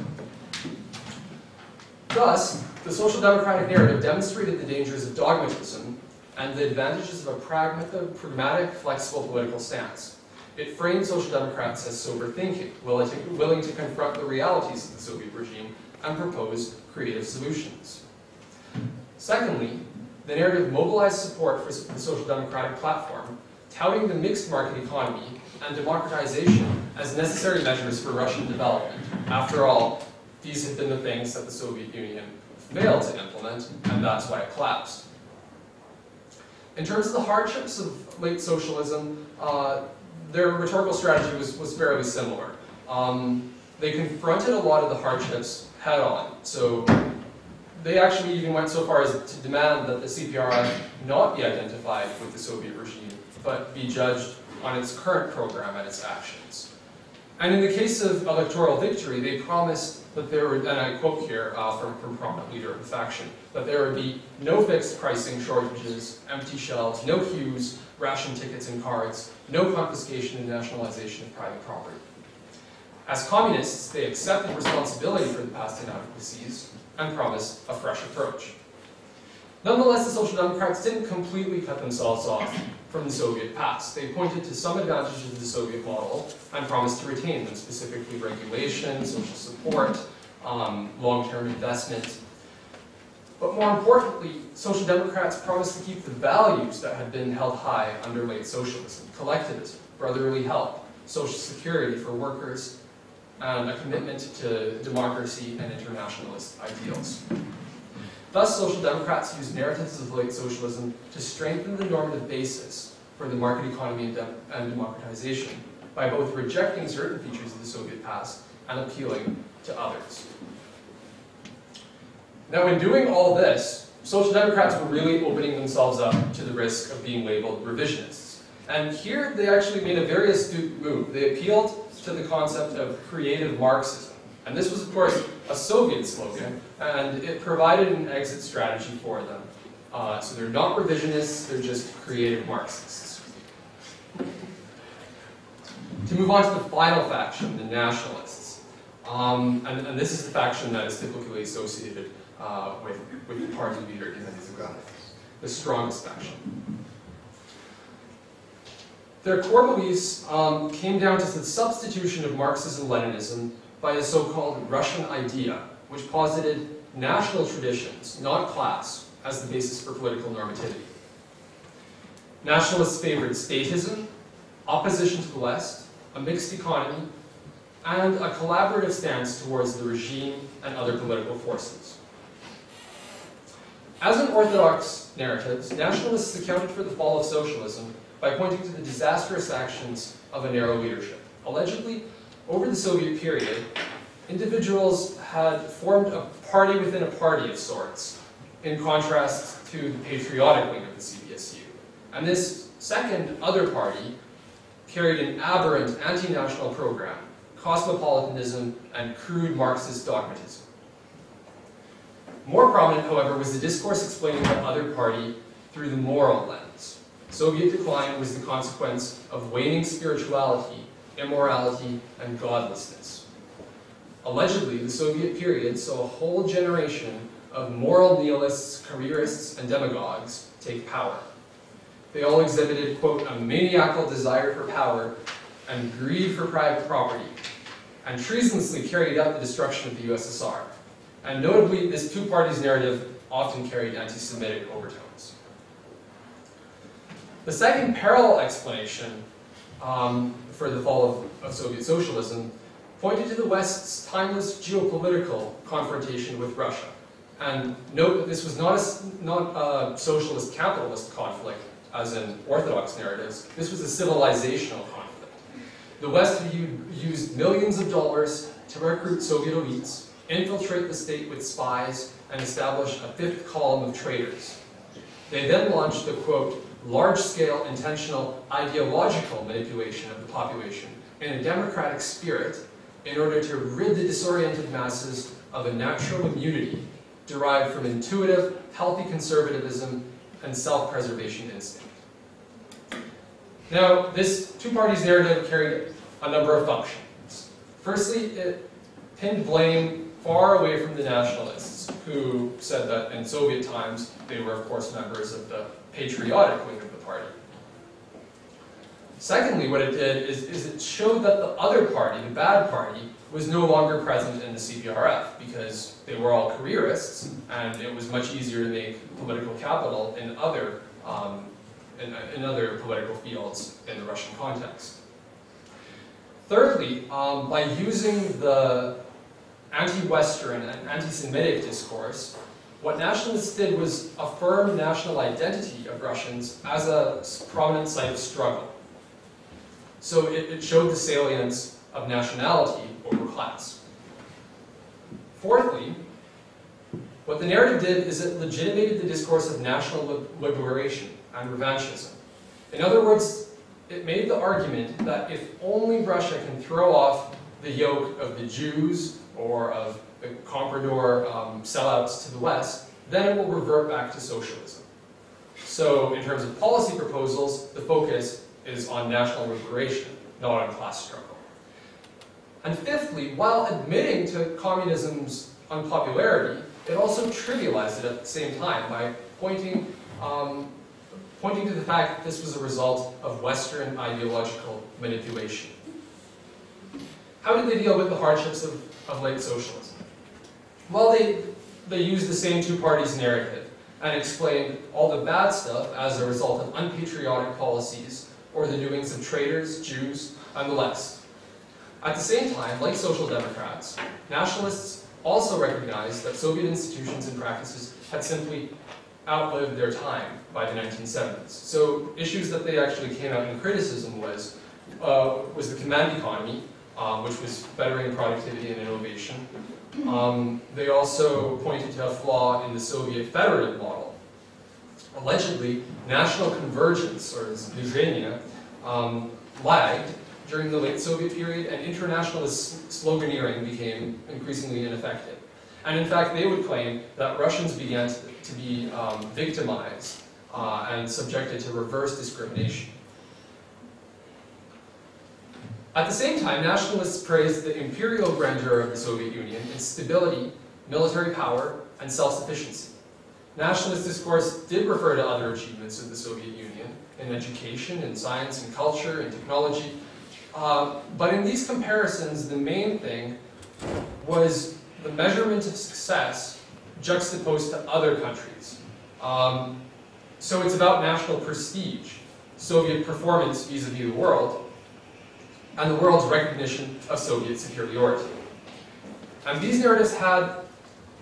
Thus, the social democratic narrative demonstrated the dangers of dogmatism and the advantages of a pragmatic, flexible political stance. It framed social democrats as sober thinking, willing to confront the realities of the Soviet regime and propose creative solutions. Secondly, the narrative mobilized support for the social democratic platform, touting the mixed market economy and democratization as necessary measures for Russian development. After all, these had been the things that the Soviet Union failed to implement, and that's why it collapsed. In terms of the hardships of late socialism, uh, their rhetorical strategy was, was fairly similar. Um, they confronted a lot of the hardships head on. So they actually even went so far as to demand that the CPRF not be identified with the Soviet regime, but be judged on its current program and its actions. And in the case of electoral victory, they promised that there would, and I quote here uh, from, from prominent leader of the faction, that there would be no fixed pricing shortages, empty shelves, no queues, ration tickets and cards, no confiscation and nationalization of private property. As communists, they accepted responsibility for the past inadequacies and promised a fresh approach. Nonetheless, the Social Democrats didn't completely cut themselves off from the Soviet past. They pointed to some advantages of the Soviet model and promised to retain them, specifically regulation, social support, um, long-term investment. But more importantly, Social Democrats promised to keep the values that had been held high under late socialism, collectivism, brotherly help, social security for workers, and a commitment to democracy and internationalist ideals. Thus, social democrats used narratives of late socialism to strengthen the normative basis for the market economy and, de and democratization by both rejecting certain features of the Soviet past and appealing to others. Now, in doing all this, social democrats were really opening themselves up to the risk of being labeled revisionists. And here, they actually made a very astute move. They appealed to the concept of creative Marxism. And this was, of course, a Soviet slogan, and it provided an exit strategy for them. Uh, so they're not revisionists, they're just creative Marxists. To move on to the final faction, the nationalists. Um, and, and, this is the faction that is typically associated uh, with, with the party leader in the strongest faction. Their core beliefs um, came down to the substitution of Marxism-Leninism by a so-called Russian idea, which posited national traditions, not class, as the basis for political normativity. Nationalists favored statism, opposition to the West, a mixed economy, and a collaborative stance towards the regime and other political forces. As in orthodox narratives, nationalists accounted for the fall of socialism by pointing to the disastrous actions of a narrow leadership. Allegedly, over the Soviet period, individuals had formed a party within a party of sorts, in contrast to the patriotic wing of the CPSU. And this second other party carried an aberrant anti-national program, cosmopolitanism, and crude Marxist dogmatism. More prominent, however, was the discourse explaining the other party through the moral lens. Soviet decline was the consequence of waning spirituality immorality, and godlessness. Allegedly, the Soviet period saw a whole generation of moral nihilists, careerists, and demagogues take power. They all exhibited, quote, a maniacal desire for power and greed for private property, and treasonously carried out the destruction of the USSR. And notably, this two parties narrative often carried anti Semitic overtones. The second parallel explanation um, for the fall of, of Soviet socialism pointed to the West's timeless geopolitical confrontation with Russia. And note that this was not a, not a socialist capitalist conflict, as in Orthodox narratives, this was a civilizational conflict. The West used millions of dollars to recruit Soviet elites, infiltrate the state with spies, and establish a fifth column of traitors. They then launched the quote, large-scale intentional ideological manipulation of the population in a democratic spirit in order to rid the disoriented masses of a natural immunity derived from intuitive, healthy conservatism and self-preservation instinct. Now, this two parties narrative carried a number of functions. Firstly, it pinned blame far away from the nationalists, who said that in Soviet times they were, of course, members of the patriotic wing of the party. Secondly, what it did is, is it showed that the other party, the bad party, was no longer present in the CPRF because they were all careerists and it was much easier to make political capital in other, um, in, in, other political fields in the Russian context. Thirdly, um, by using the anti-Western and anti-Semitic discourse, what nationalists did was affirm national identity of Russians as a prominent site of struggle. So it, it showed the salience of nationality over class. Fourthly, what the narrative did is it legitimated the discourse of national liberation and revanchism. In other words, it made the argument that if only Russia can throw off the yoke of the Jews or of comprador um, sellouts to the West, then it will revert back to socialism. So in terms of policy proposals, the focus is on national liberation, not on class struggle. And fifthly, while admitting to communism's unpopularity, it also trivialized it at the same time by pointing, um, pointing to the fact that this was a result of Western ideological manipulation. How did they deal with the hardships of, of late socialism? Well, they, they used the same two parties narrative and explained all the bad stuff as a result of unpatriotic policies or the doings of traitors, Jews, and the West. At the same time, like social democrats, nationalists also recognized that Soviet institutions and practices had simply outlived their time by the 1970s. So issues that they actually came out in criticism was, uh, was the command economy, um, which was bettering productivity and innovation. Um, they also pointed to a flaw in the Soviet federative model. Allegedly, national convergence, or Nizhenia, um, lagged during the late Soviet period, and internationalist sloganeering became increasingly ineffective. And in fact, they would claim that Russians began to, to be um, victimized uh, and subjected to reverse discrimination. At the same time, nationalists praised the imperial grandeur of the Soviet Union, its stability, military power, and self-sufficiency. Nationalist discourse did refer to other achievements of the Soviet Union in education, in science, in culture, in technology. Uh, but in these comparisons, the main thing was the measurement of success juxtaposed to other countries. Um, so it's about national prestige, Soviet performance vis-a-vis -vis the world, and the world's recognition of Soviet superiority. And these narratives had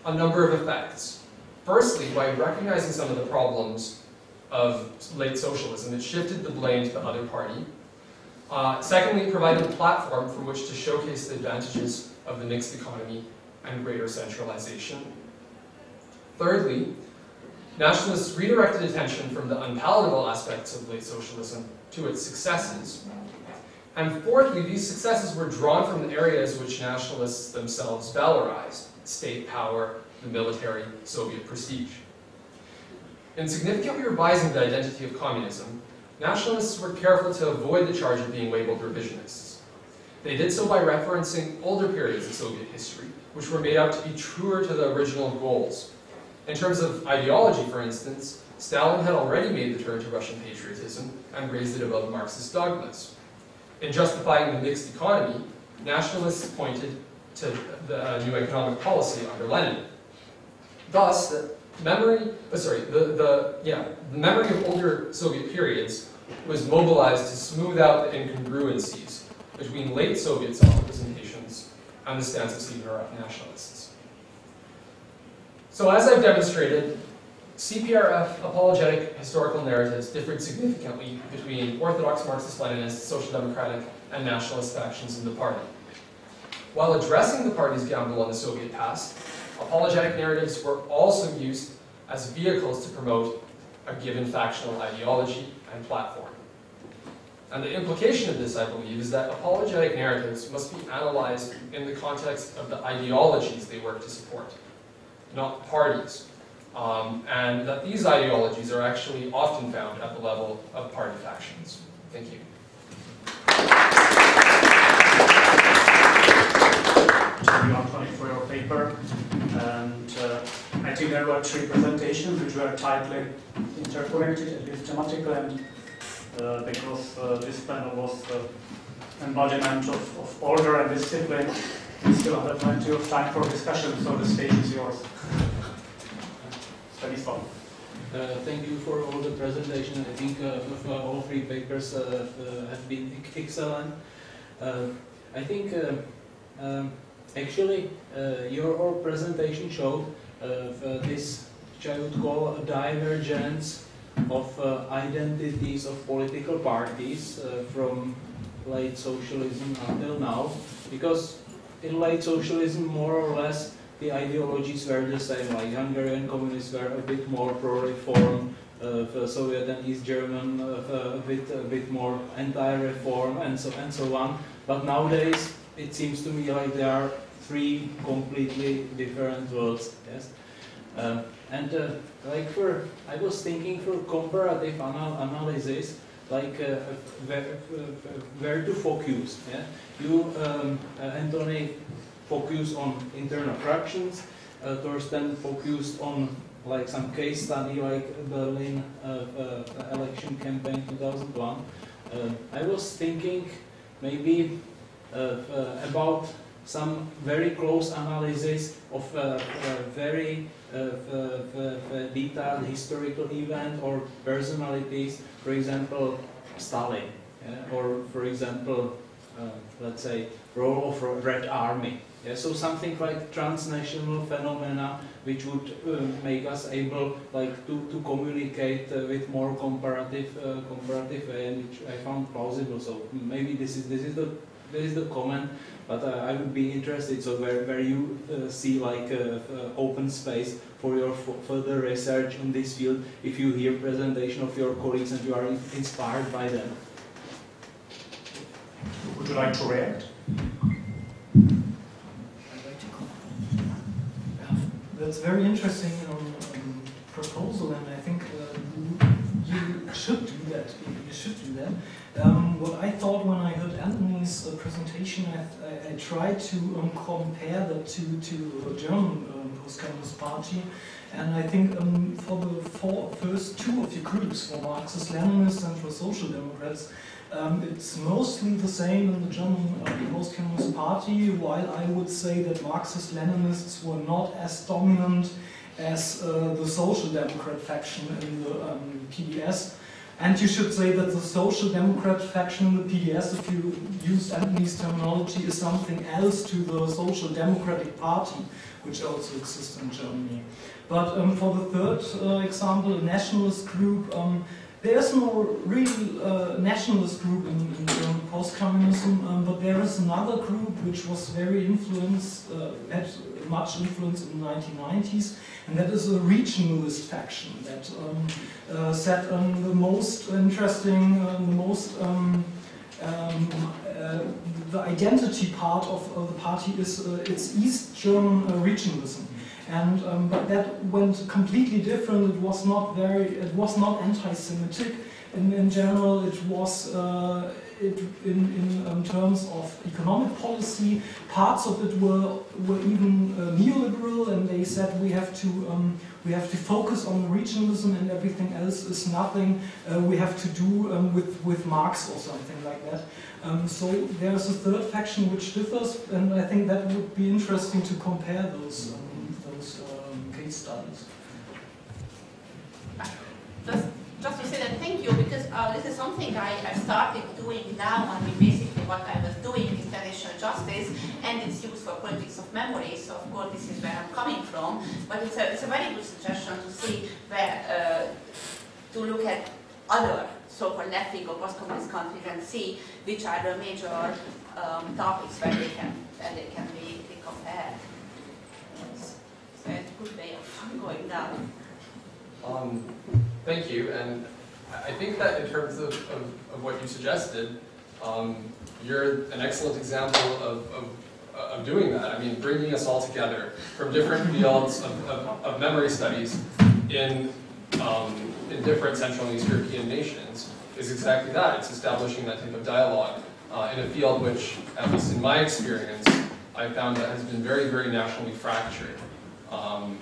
a number of effects. Firstly, by recognizing some of the problems of late socialism, it shifted the blame to the other party. Uh, secondly, it provided a platform from which to showcase the advantages of the mixed economy and greater centralization. Thirdly, nationalists redirected attention from the unpalatable aspects of late socialism to its successes, and fourthly, these successes were drawn from the areas which nationalists themselves valorized, state power, the military, Soviet prestige. In significantly revising the identity of communism, nationalists were careful to avoid the charge of being labeled revisionists. They did so by referencing older periods of Soviet history, which were made out to be truer to the original goals. In terms of ideology, for instance, Stalin had already made the turn to Russian patriotism and raised it above Marxist dogmas. In justifying the mixed economy, nationalists pointed to the uh, new economic policy under Lenin. Thus, the memory, uh, the, the, yeah, the memory of older Soviet periods was mobilized to smooth out the incongruencies between late Soviet self-representations and the stance of senior nationalists. So as I've demonstrated, CPRF apologetic historical narratives differed significantly between orthodox Marxist-Leninist, social democratic, and nationalist factions in the party. While addressing the party's gamble on the Soviet past, apologetic narratives were also used as vehicles to promote a given factional ideology and platform. And the implication of this, I believe, is that apologetic narratives must be analyzed in the context of the ideologies they work to support, not parties. Um, and that these ideologies are actually often found at the level of party factions. Thank you. Paper. And uh, I think there were three presentations which were tightly interconnected, at least thematically, and uh, because uh, this panel was the embodiment of, of order and discipline, we still have plenty of time for discussion, so the stage is yours. Uh, thank you for all the presentation. I think uh, uh, all three papers uh, uh, have been excellent. Uh, I think uh, um, actually uh, your whole presentation showed uh, uh, this, which I would call a divergence of uh, identities of political parties uh, from late socialism until now, because in late socialism, more or less, the ideologies were the same. Like Hungarian communists were a bit more pro-reform, uh, Soviet and East German uh, a bit a bit more anti-reform, and so and so on. But nowadays, it seems to me like there are three completely different worlds. Yes. Um, and uh, like for, I was thinking for comparative anal- analysis, like uh, where, where to focus. Yeah? You, um, uh, Antony, focus on internal fractions. Uh, Thorsten focused on like some case study like Berlin uh, uh, election campaign 2001. Uh, I was thinking maybe uh, about some very close analysis of very detailed historical event or personalities, for example, Stalin, yeah, or for example, let's say, role of Red Army. Yeah, so something like transnational phenomena which would uh, make us able like to, to communicate uh, with more comparative uh, comparative way which I found plausible. So maybe this is this is the this is the comment, but uh, I would be interested. So where, where you uh, see like uh, open space for your further research in this field, if you hear presentation of your colleagues and you are in- inspired by them. Would you like to react? That's very interesting um, um, proposal, and I think uh, you, should do that. You should do that. Um, what I thought when I heard Antony's uh, presentation, I, I, I tried to um, compare that to to the German um, post-communist party, and I think um, for the four, first two of your groups, for Marxist-Leninists and for Social Democrats, um, it's mostly the same in the German uh, post-communist party, while I would say that Marxist-Leninists were not as dominant as uh, the Social Democrat faction in the um, PDS. And you should say that the Social Democrat faction in the PDS, if you use Antony's terminology, is something else to the Social Democratic Party, which also exists in Germany. But um, for the third uh, example, a nationalist group, um, there is no real uh, nationalist group in, in German post-communism, um, but there is another group which was very influenced, uh, had much influence in the 1990s, and that is a regionalist faction that um, uh, set um, the most interesting, uh, the most um, um, uh, the identity part of the party is uh, its East German regionalism. And um, but that went completely different. It was not very. It was not anti-Semitic. In, in general, it was. Uh, it in, in um, terms of economic policy. Parts of it were were even uh, neoliberal, and they said we have to um, we have to focus on regionalism, and everything else is nothing. Uh, we have to do um, with with Marx or something like that. Um, so there's a third faction which differs, and I think that would be interesting to compare those um, those um, case studies. Just, just to say that thank you because uh, this is something I, I started doing now. I mean, basically what I was doing is transitional justice and its use for politics of memory. So of course this is where I'm coming from. But it's a, it's a very good suggestion to see where uh, to look at other so-called left-wing or post-communist countries and see which are the major um, topics where they can where they can be, be compared. So it's a good way of going down. Um, thank you, and I think that in terms of, of, of what you suggested, um, you're an excellent example of, of, of doing that. I mean, bringing us all together from different fields of, of, of memory studies in, um, in different Central and East European nations is exactly that. It's establishing that type of dialogue uh, in a field which, at least in my experience, I found that has been very, very nationally fractured. Um,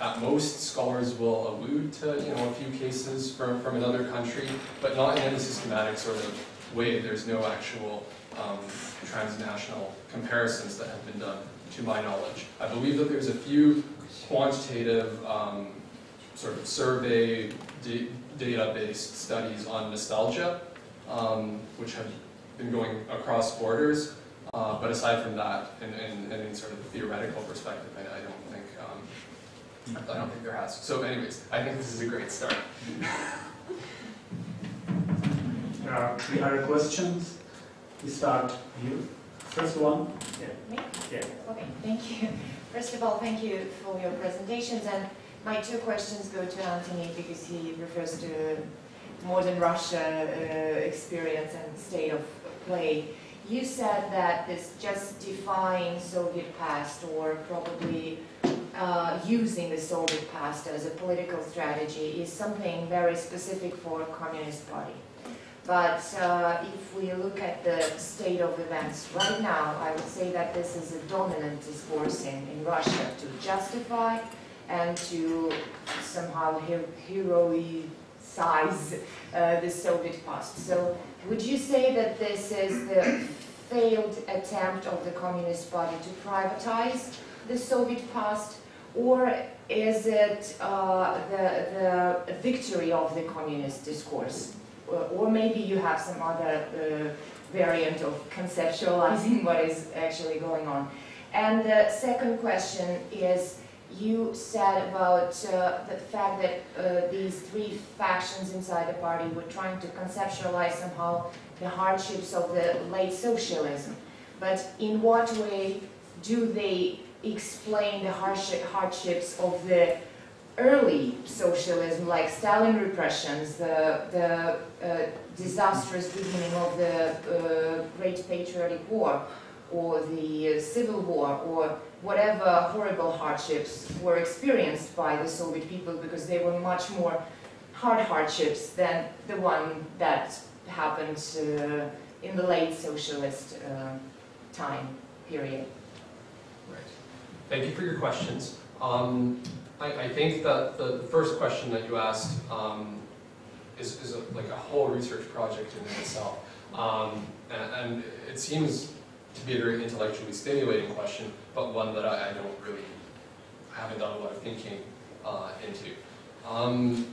at most, scholars will allude to you know a few cases from, from another country, but not in any systematic sort of way. There's no actual um, transnational comparisons that have been done, to my knowledge. I believe that there's a few quantitative um, sort of survey data-based studies on nostalgia, um, which have been going across borders. Uh, but aside from that, and, and, in sort of a theoretical perspective, I, I don't I don't think there has. So anyways, I think this is a great start. There are three other questions. We start you. First one. Yeah. Me? Yeah. Okay, thank you. First of all, thank you for your presentations, and my two questions go to Antony because he refers to modern Russia uh, experience and state of play. You said that this justifying Soviet past or probably uh, using the Soviet past as a political strategy is something very specific for Communist Party. But uh, if we look at the state of events right now, I would say that this is a dominant discourse in, in Russia to justify and to somehow he- heroicize uh, the Soviet past. So would you say that this is the failed attempt of the Communist Party to privatize the Soviet past, or is it uh, the, the victory of the communist discourse? Or, maybe you have some other uh, variant of conceptualizing what is actually going on. And the second question is you said about uh, the fact that uh, these three factions inside the party were trying to conceptualize somehow the hardships of the late socialism. But in what way do they explain the hardshi- hardships of the early socialism, like Stalin repressions, the, the uh, disastrous beginning of the uh, Great Patriotic War, or the uh, Civil War, or whatever horrible hardships were experienced by the Soviet people because they were much more hard hardships than the one that happened uh, in the late socialist uh, time period. Right. Thank you for your questions. Um, I, I think that the, the first question that you asked um, is, is a, like a whole research project in itself. Um, and, and it seems to be a very intellectually stimulating question, but one that I, I don't really, I haven't done a lot of thinking uh, into. Um,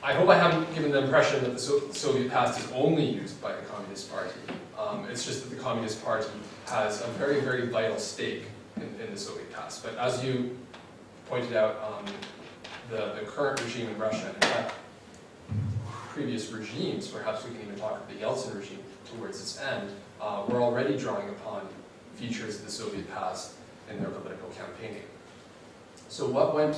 I hope I haven't given the impression that the so- Soviet past is only used by the Communist Party. Um, it's just that the Communist Party has a very, very vital stake in, in the Soviet past. But as you pointed out, um, the, the current regime in Russia, and in fact, previous regimes, perhaps we can even talk of the Yeltsin regime towards its end, uh, were already drawing upon features of the Soviet past in their political campaigning. So what went,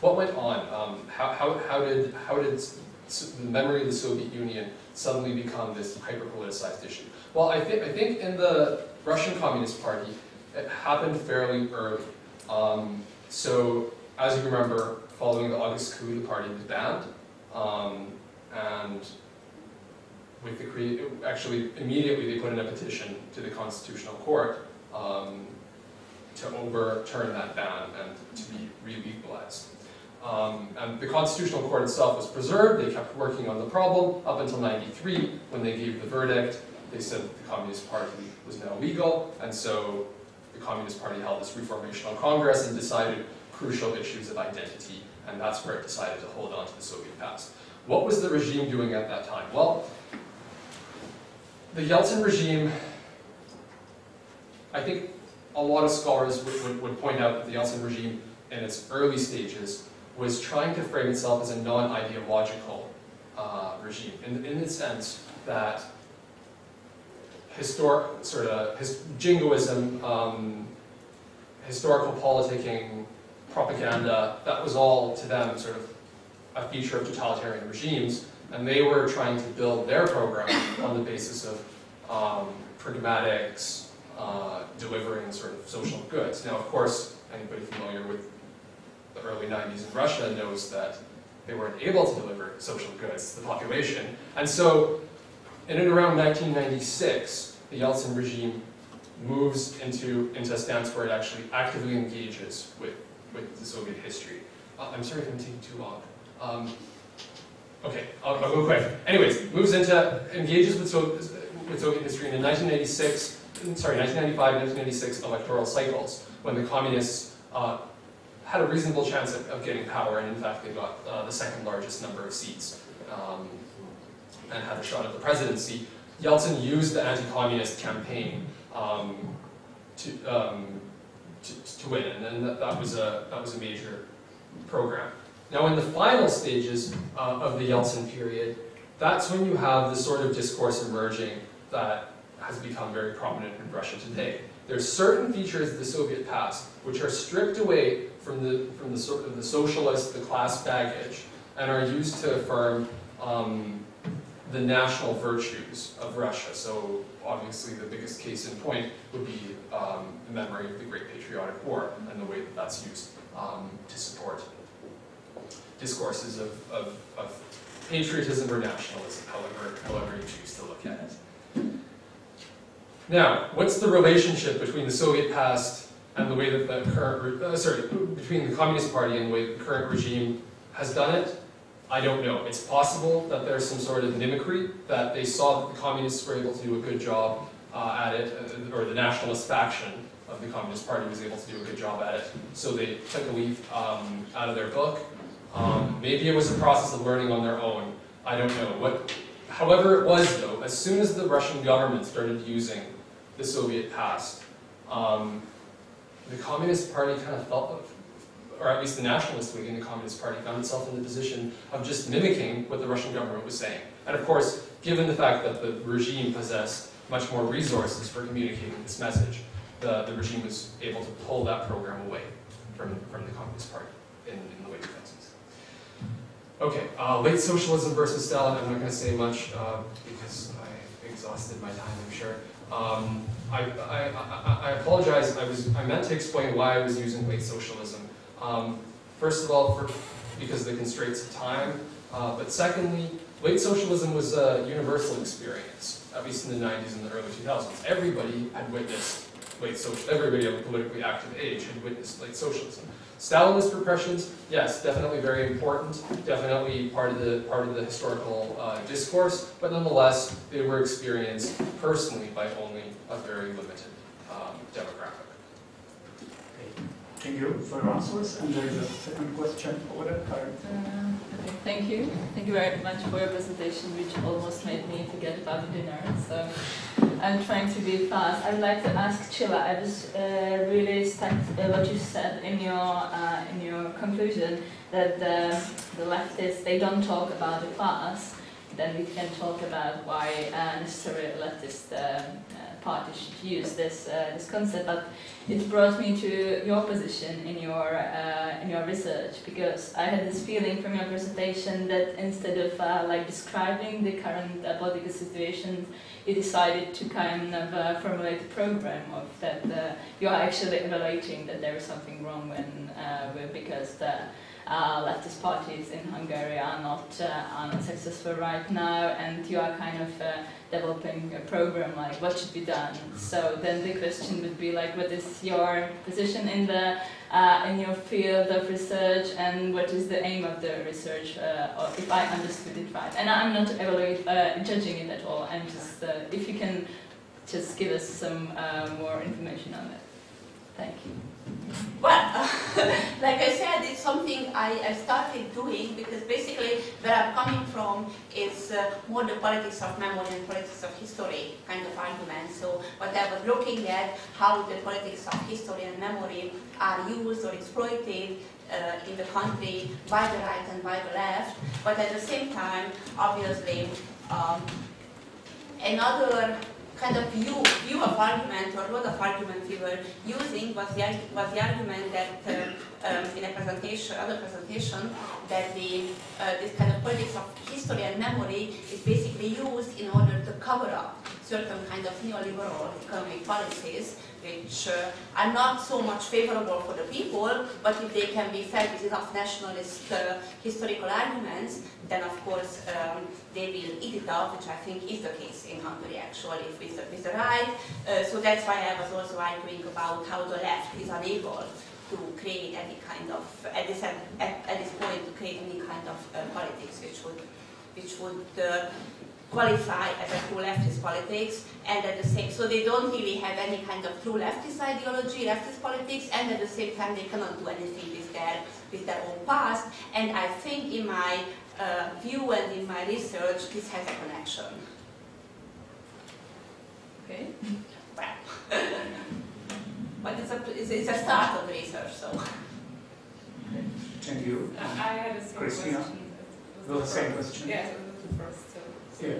what went on? Um, how, how, how did, how did the memory of the Soviet Union suddenly become this hyper-politicized issue? Well, I think, I think in the Russian Communist Party, it happened fairly early. Um, so, as you remember, following the August coup, the party was banned, um, and with the crea- actually immediately they put in a petition to the Constitutional Court um, to overturn that ban and to be re-legalized. Um, and the Constitutional Court itself was preserved. They kept working on the problem up until '93 when they gave the verdict. They said that the Communist Party was now legal, and so Communist Party held this reformational Congress and decided crucial issues of identity, and that's where it decided to hold on to the Soviet past. What was the regime doing at that time? Well, the Yeltsin regime, I think a lot of scholars would, would, would point out that the Yeltsin regime in its early stages was trying to frame itself as a non-ideological uh, regime, in, in the sense that historic, sort of, his, jingoism, um, historical politicking, propaganda, that was all to them sort of a feature of totalitarian regimes, and they were trying to build their program on the basis of um, pragmatics, uh, delivering sort of social goods. Now, of course, anybody familiar with the early 90s in Russia knows that they weren't able to deliver social goods to the population. And so, in and around 1996, the Yeltsin regime moves into, into a stance where it actually actively engages with, with the Soviet history. Uh, I'm sorry if I'm taking too long. Um, okay, I'll, I'll go quick. Anyways, moves into, engages with, so, with Soviet history in the 1986, sorry, 1995, 1996 electoral cycles, when the communists uh, had a reasonable chance of, of, getting power, and in fact they got uh, the second largest number of seats um, and had a shot at the presidency. Yeltsin used the anti-communist campaign um, to, um, to, to, win, and that, that, was a, that was a major program. Now in the final stages uh, of the Yeltsin period, that's when you have the sort of discourse emerging that has become very prominent in Russia today. There's certain features of the Soviet past which are stripped away from the, from the sort of the socialist, the class baggage, and are used to affirm um, the national virtues of Russia. So obviously the biggest case in point would be um, the memory of the Great Patriotic War and the way that that's used um, to support discourses of, of, of patriotism or nationalism, however, however you choose to look at it. Now, what's the relationship between the Soviet past and the way that the current, uh, sorry, between the Communist Party and the way the current regime has done it? I don't know. It's possible that there's some sort of mimicry, that they saw that the communists were able to do a good job uh, at it, uh, or the nationalist faction of the Communist Party was able to do a good job at it, so they took a leaf um, out of their book. Um, maybe it was a process of learning on their own. I don't know. What, however it was, though, as soon as the Russian government started using the Soviet past, um, the Communist Party kind of felt, or at least the nationalist wing in the Communist Party found itself in the position of just mimicking what the Russian government was saying. And of course, given the fact that the regime possessed much more resources for communicating this message, the, the regime was able to pull that program away from, from the Communist Party in, in the late 2000s. Okay, uh, late socialism versus Stalin, I'm not going to say much uh, because I exhausted my time, I'm sure. Um, I, I, I, I, apologize, I, was, I meant to explain why I was using late socialism. Um, first of all, for, because of the constraints of time, uh, but secondly, late socialism was a universal experience, at least in the 90s and the early 2000s. Everybody had witnessed late social, everybody of a politically active age had witnessed late socialism. Stalinist repressions, yes, definitely very important, definitely part of the part of the historical uh, discourse, but nonetheless, they were experienced personally by only a very limited um, demographic. Thank you for your answers. And there is a second question over there. Uh, okay, thank you. Thank you very much for your presentation, which almost made me forget about dinner. So I'm trying to be fast. I'd like to ask Csilla. I was uh, really stuck uh, what you said in your uh, in your conclusion that the, the leftists they don't talk about the past. Then we can talk about why uh, necessarily leftist party should use this uh, this concept, but it brought me to your position in your uh, in your research because I had this feeling from your presentation that instead of uh, like describing the current uh, political situation, you decided to kind of uh, formulate a program of that uh, you are actually evaluating that there is something wrong when because the uh, leftist parties in Hungary are not uh, are not successful right now, and you are kind of uh, developing a program like what should be done. So then the question would be like, what is your position in the uh, in your field of research, and what is the aim of the research? Uh, or if I understood it right, and I'm not uh, judging it at all. I'm just if you can just give us some more information on it. Thank you. Well, like I said, it's something I, I started doing because basically where I'm coming from is uh, more the politics of memory and politics of history kind of argument. So what I was looking at, how the politics of history and memory are used or exploited uh, in the country by the right and by the left, but at the same time, obviously, um, another kind of view, view of argument or lot of argument we were using was the, was the argument that um, um, in a presentation, other presentation, that the, uh, this kind of politics of history and memory is basically used in order to cover up certain kind of neoliberal economic policies which uh, are not so much favorable for the people, but if they can be fed with enough nationalist uh, historical arguments, then of course um, they will eat it up, which I think is the case in Hungary actually with the, with the right. Uh, so that's why I was also arguing about how the left is unable to create any kind of, at this, at, at this point, to create any kind of uh, politics which would, which would uh, qualify as a true leftist politics, and at the same, so they don't really have any kind of true leftist ideology, leftist politics, and at the same time they cannot do anything with their with their own past. And I think in my uh, view and in my research, this has a connection. Okay. Well, but it's a it's, it's a start of research, so. Thank you. Uh, I had the same Christina? question. It was the same question? Yes, it was the first. So, Yeah.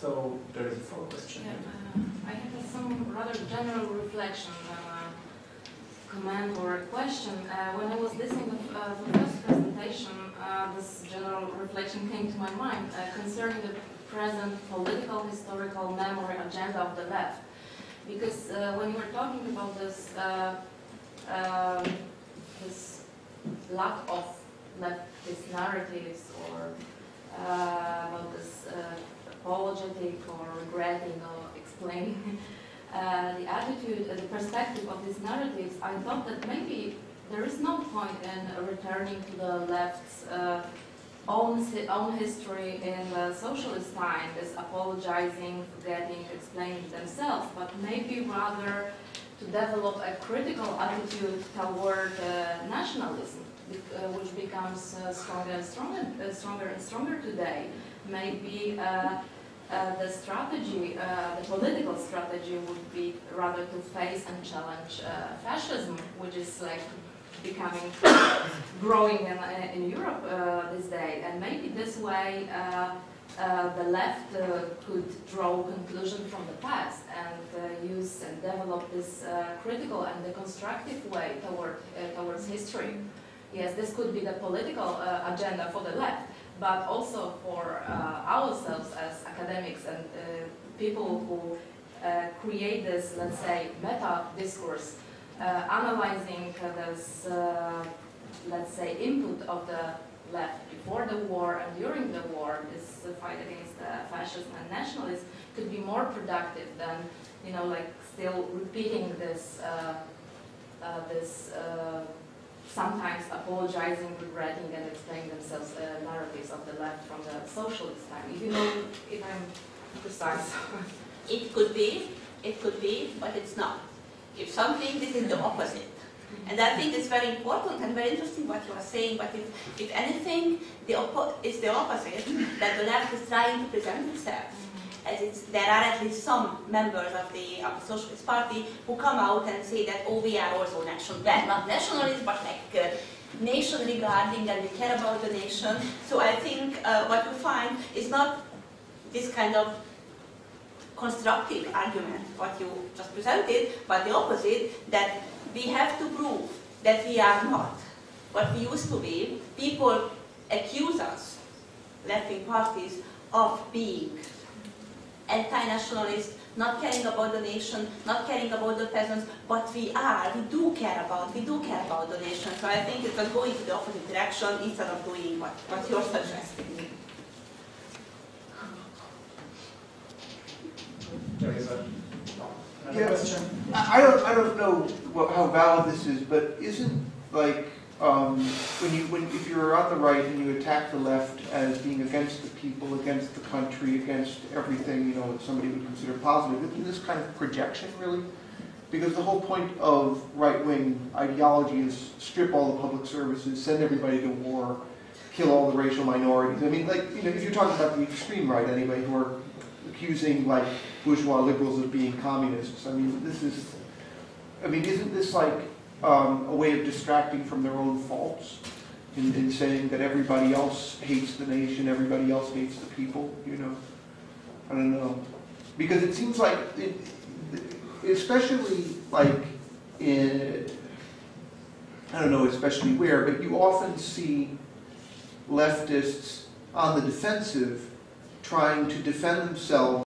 So there is a follow question. Yeah, uh, I have some rather general reflection, uh, comment or a question. Uh, when I was listening to uh, the first presentation, uh, this general reflection came to my mind uh, concerning the present political historical memory agenda of the left. Because uh, when you were talking about this, uh, um, this lack of leftist narratives or uh, about this uh, apologetic or regretting or explaining uh, the attitude, uh, the perspective of these narratives, I thought that maybe there is no point in returning to the left's uh, own, own history in the socialist time, this apologizing, forgetting, explaining themselves, but maybe rather to develop a critical attitude toward uh, nationalism, uh, which becomes uh, stronger and stronger, uh, stronger and stronger today. Maybe uh, uh, the strategy, uh, the political strategy would be rather to face and challenge uh, fascism, which is like becoming growing in, in Europe uh, this day. And maybe this way uh, uh, the left uh, could draw conclusion from the past and uh, use and develop this critical and the constructive way toward, towards history. Yes, this could be the political agenda for the left, but also for ourselves as academics and people who create this, let's say, meta discourse, analyzing uh, this, uh, let's say, input of the left before the war and during the war, this uh, fight against uh, fascism and nationalism could be more productive than, you know, like still repeating this, uh, uh, this uh, sometimes apologizing, regretting, and explaining themselves uh, narratives of the left from the socialist time. If you know, if I'm precise. It could be, it could be, but it's not. If something, this is the opposite. And I think it's very important and very interesting what you are saying, but if, if anything, the it's the opposite, that the left is trying to present itself. As there are at least some members of the, of the Socialist Party who come out and say that, oh, we are also national, not nationalists, but like uh, nation regarding and we care about the nation. So I think uh, what you find is not this kind of constructive argument, what you just presented, but the opposite, that we have to prove that we are not what we used to be. People accuse us, left-wing parties, of being anti-nationalist, not caring about the nation, not caring about the peasants, but we are, we do care about, we do care about the nation. So I think it was going to the opposite direction instead of doing what, what you're suggesting. Yeah. I I don't, I don't know what, how valid this is, but isn't like, um, when you, when, if you're on the right and you attack the left as being against the people, against the country, against everything, you know, that somebody would consider positive, isn't this kind of projection really? Because the whole point of right-wing ideology is strip all the public services, send everybody to war, kill all the racial minorities. I mean, like, you know, if you're talking about the extreme right anyway, who are accusing like bourgeois liberals of being communists, I mean, this is, I mean, isn't this like um, a way of distracting from their own faults in, in saying that everybody else hates the nation, everybody else hates the people, you know? I don't know. Because it seems like, it, especially like in, I don't know especially where, but you often see leftists on the defensive trying to defend themselves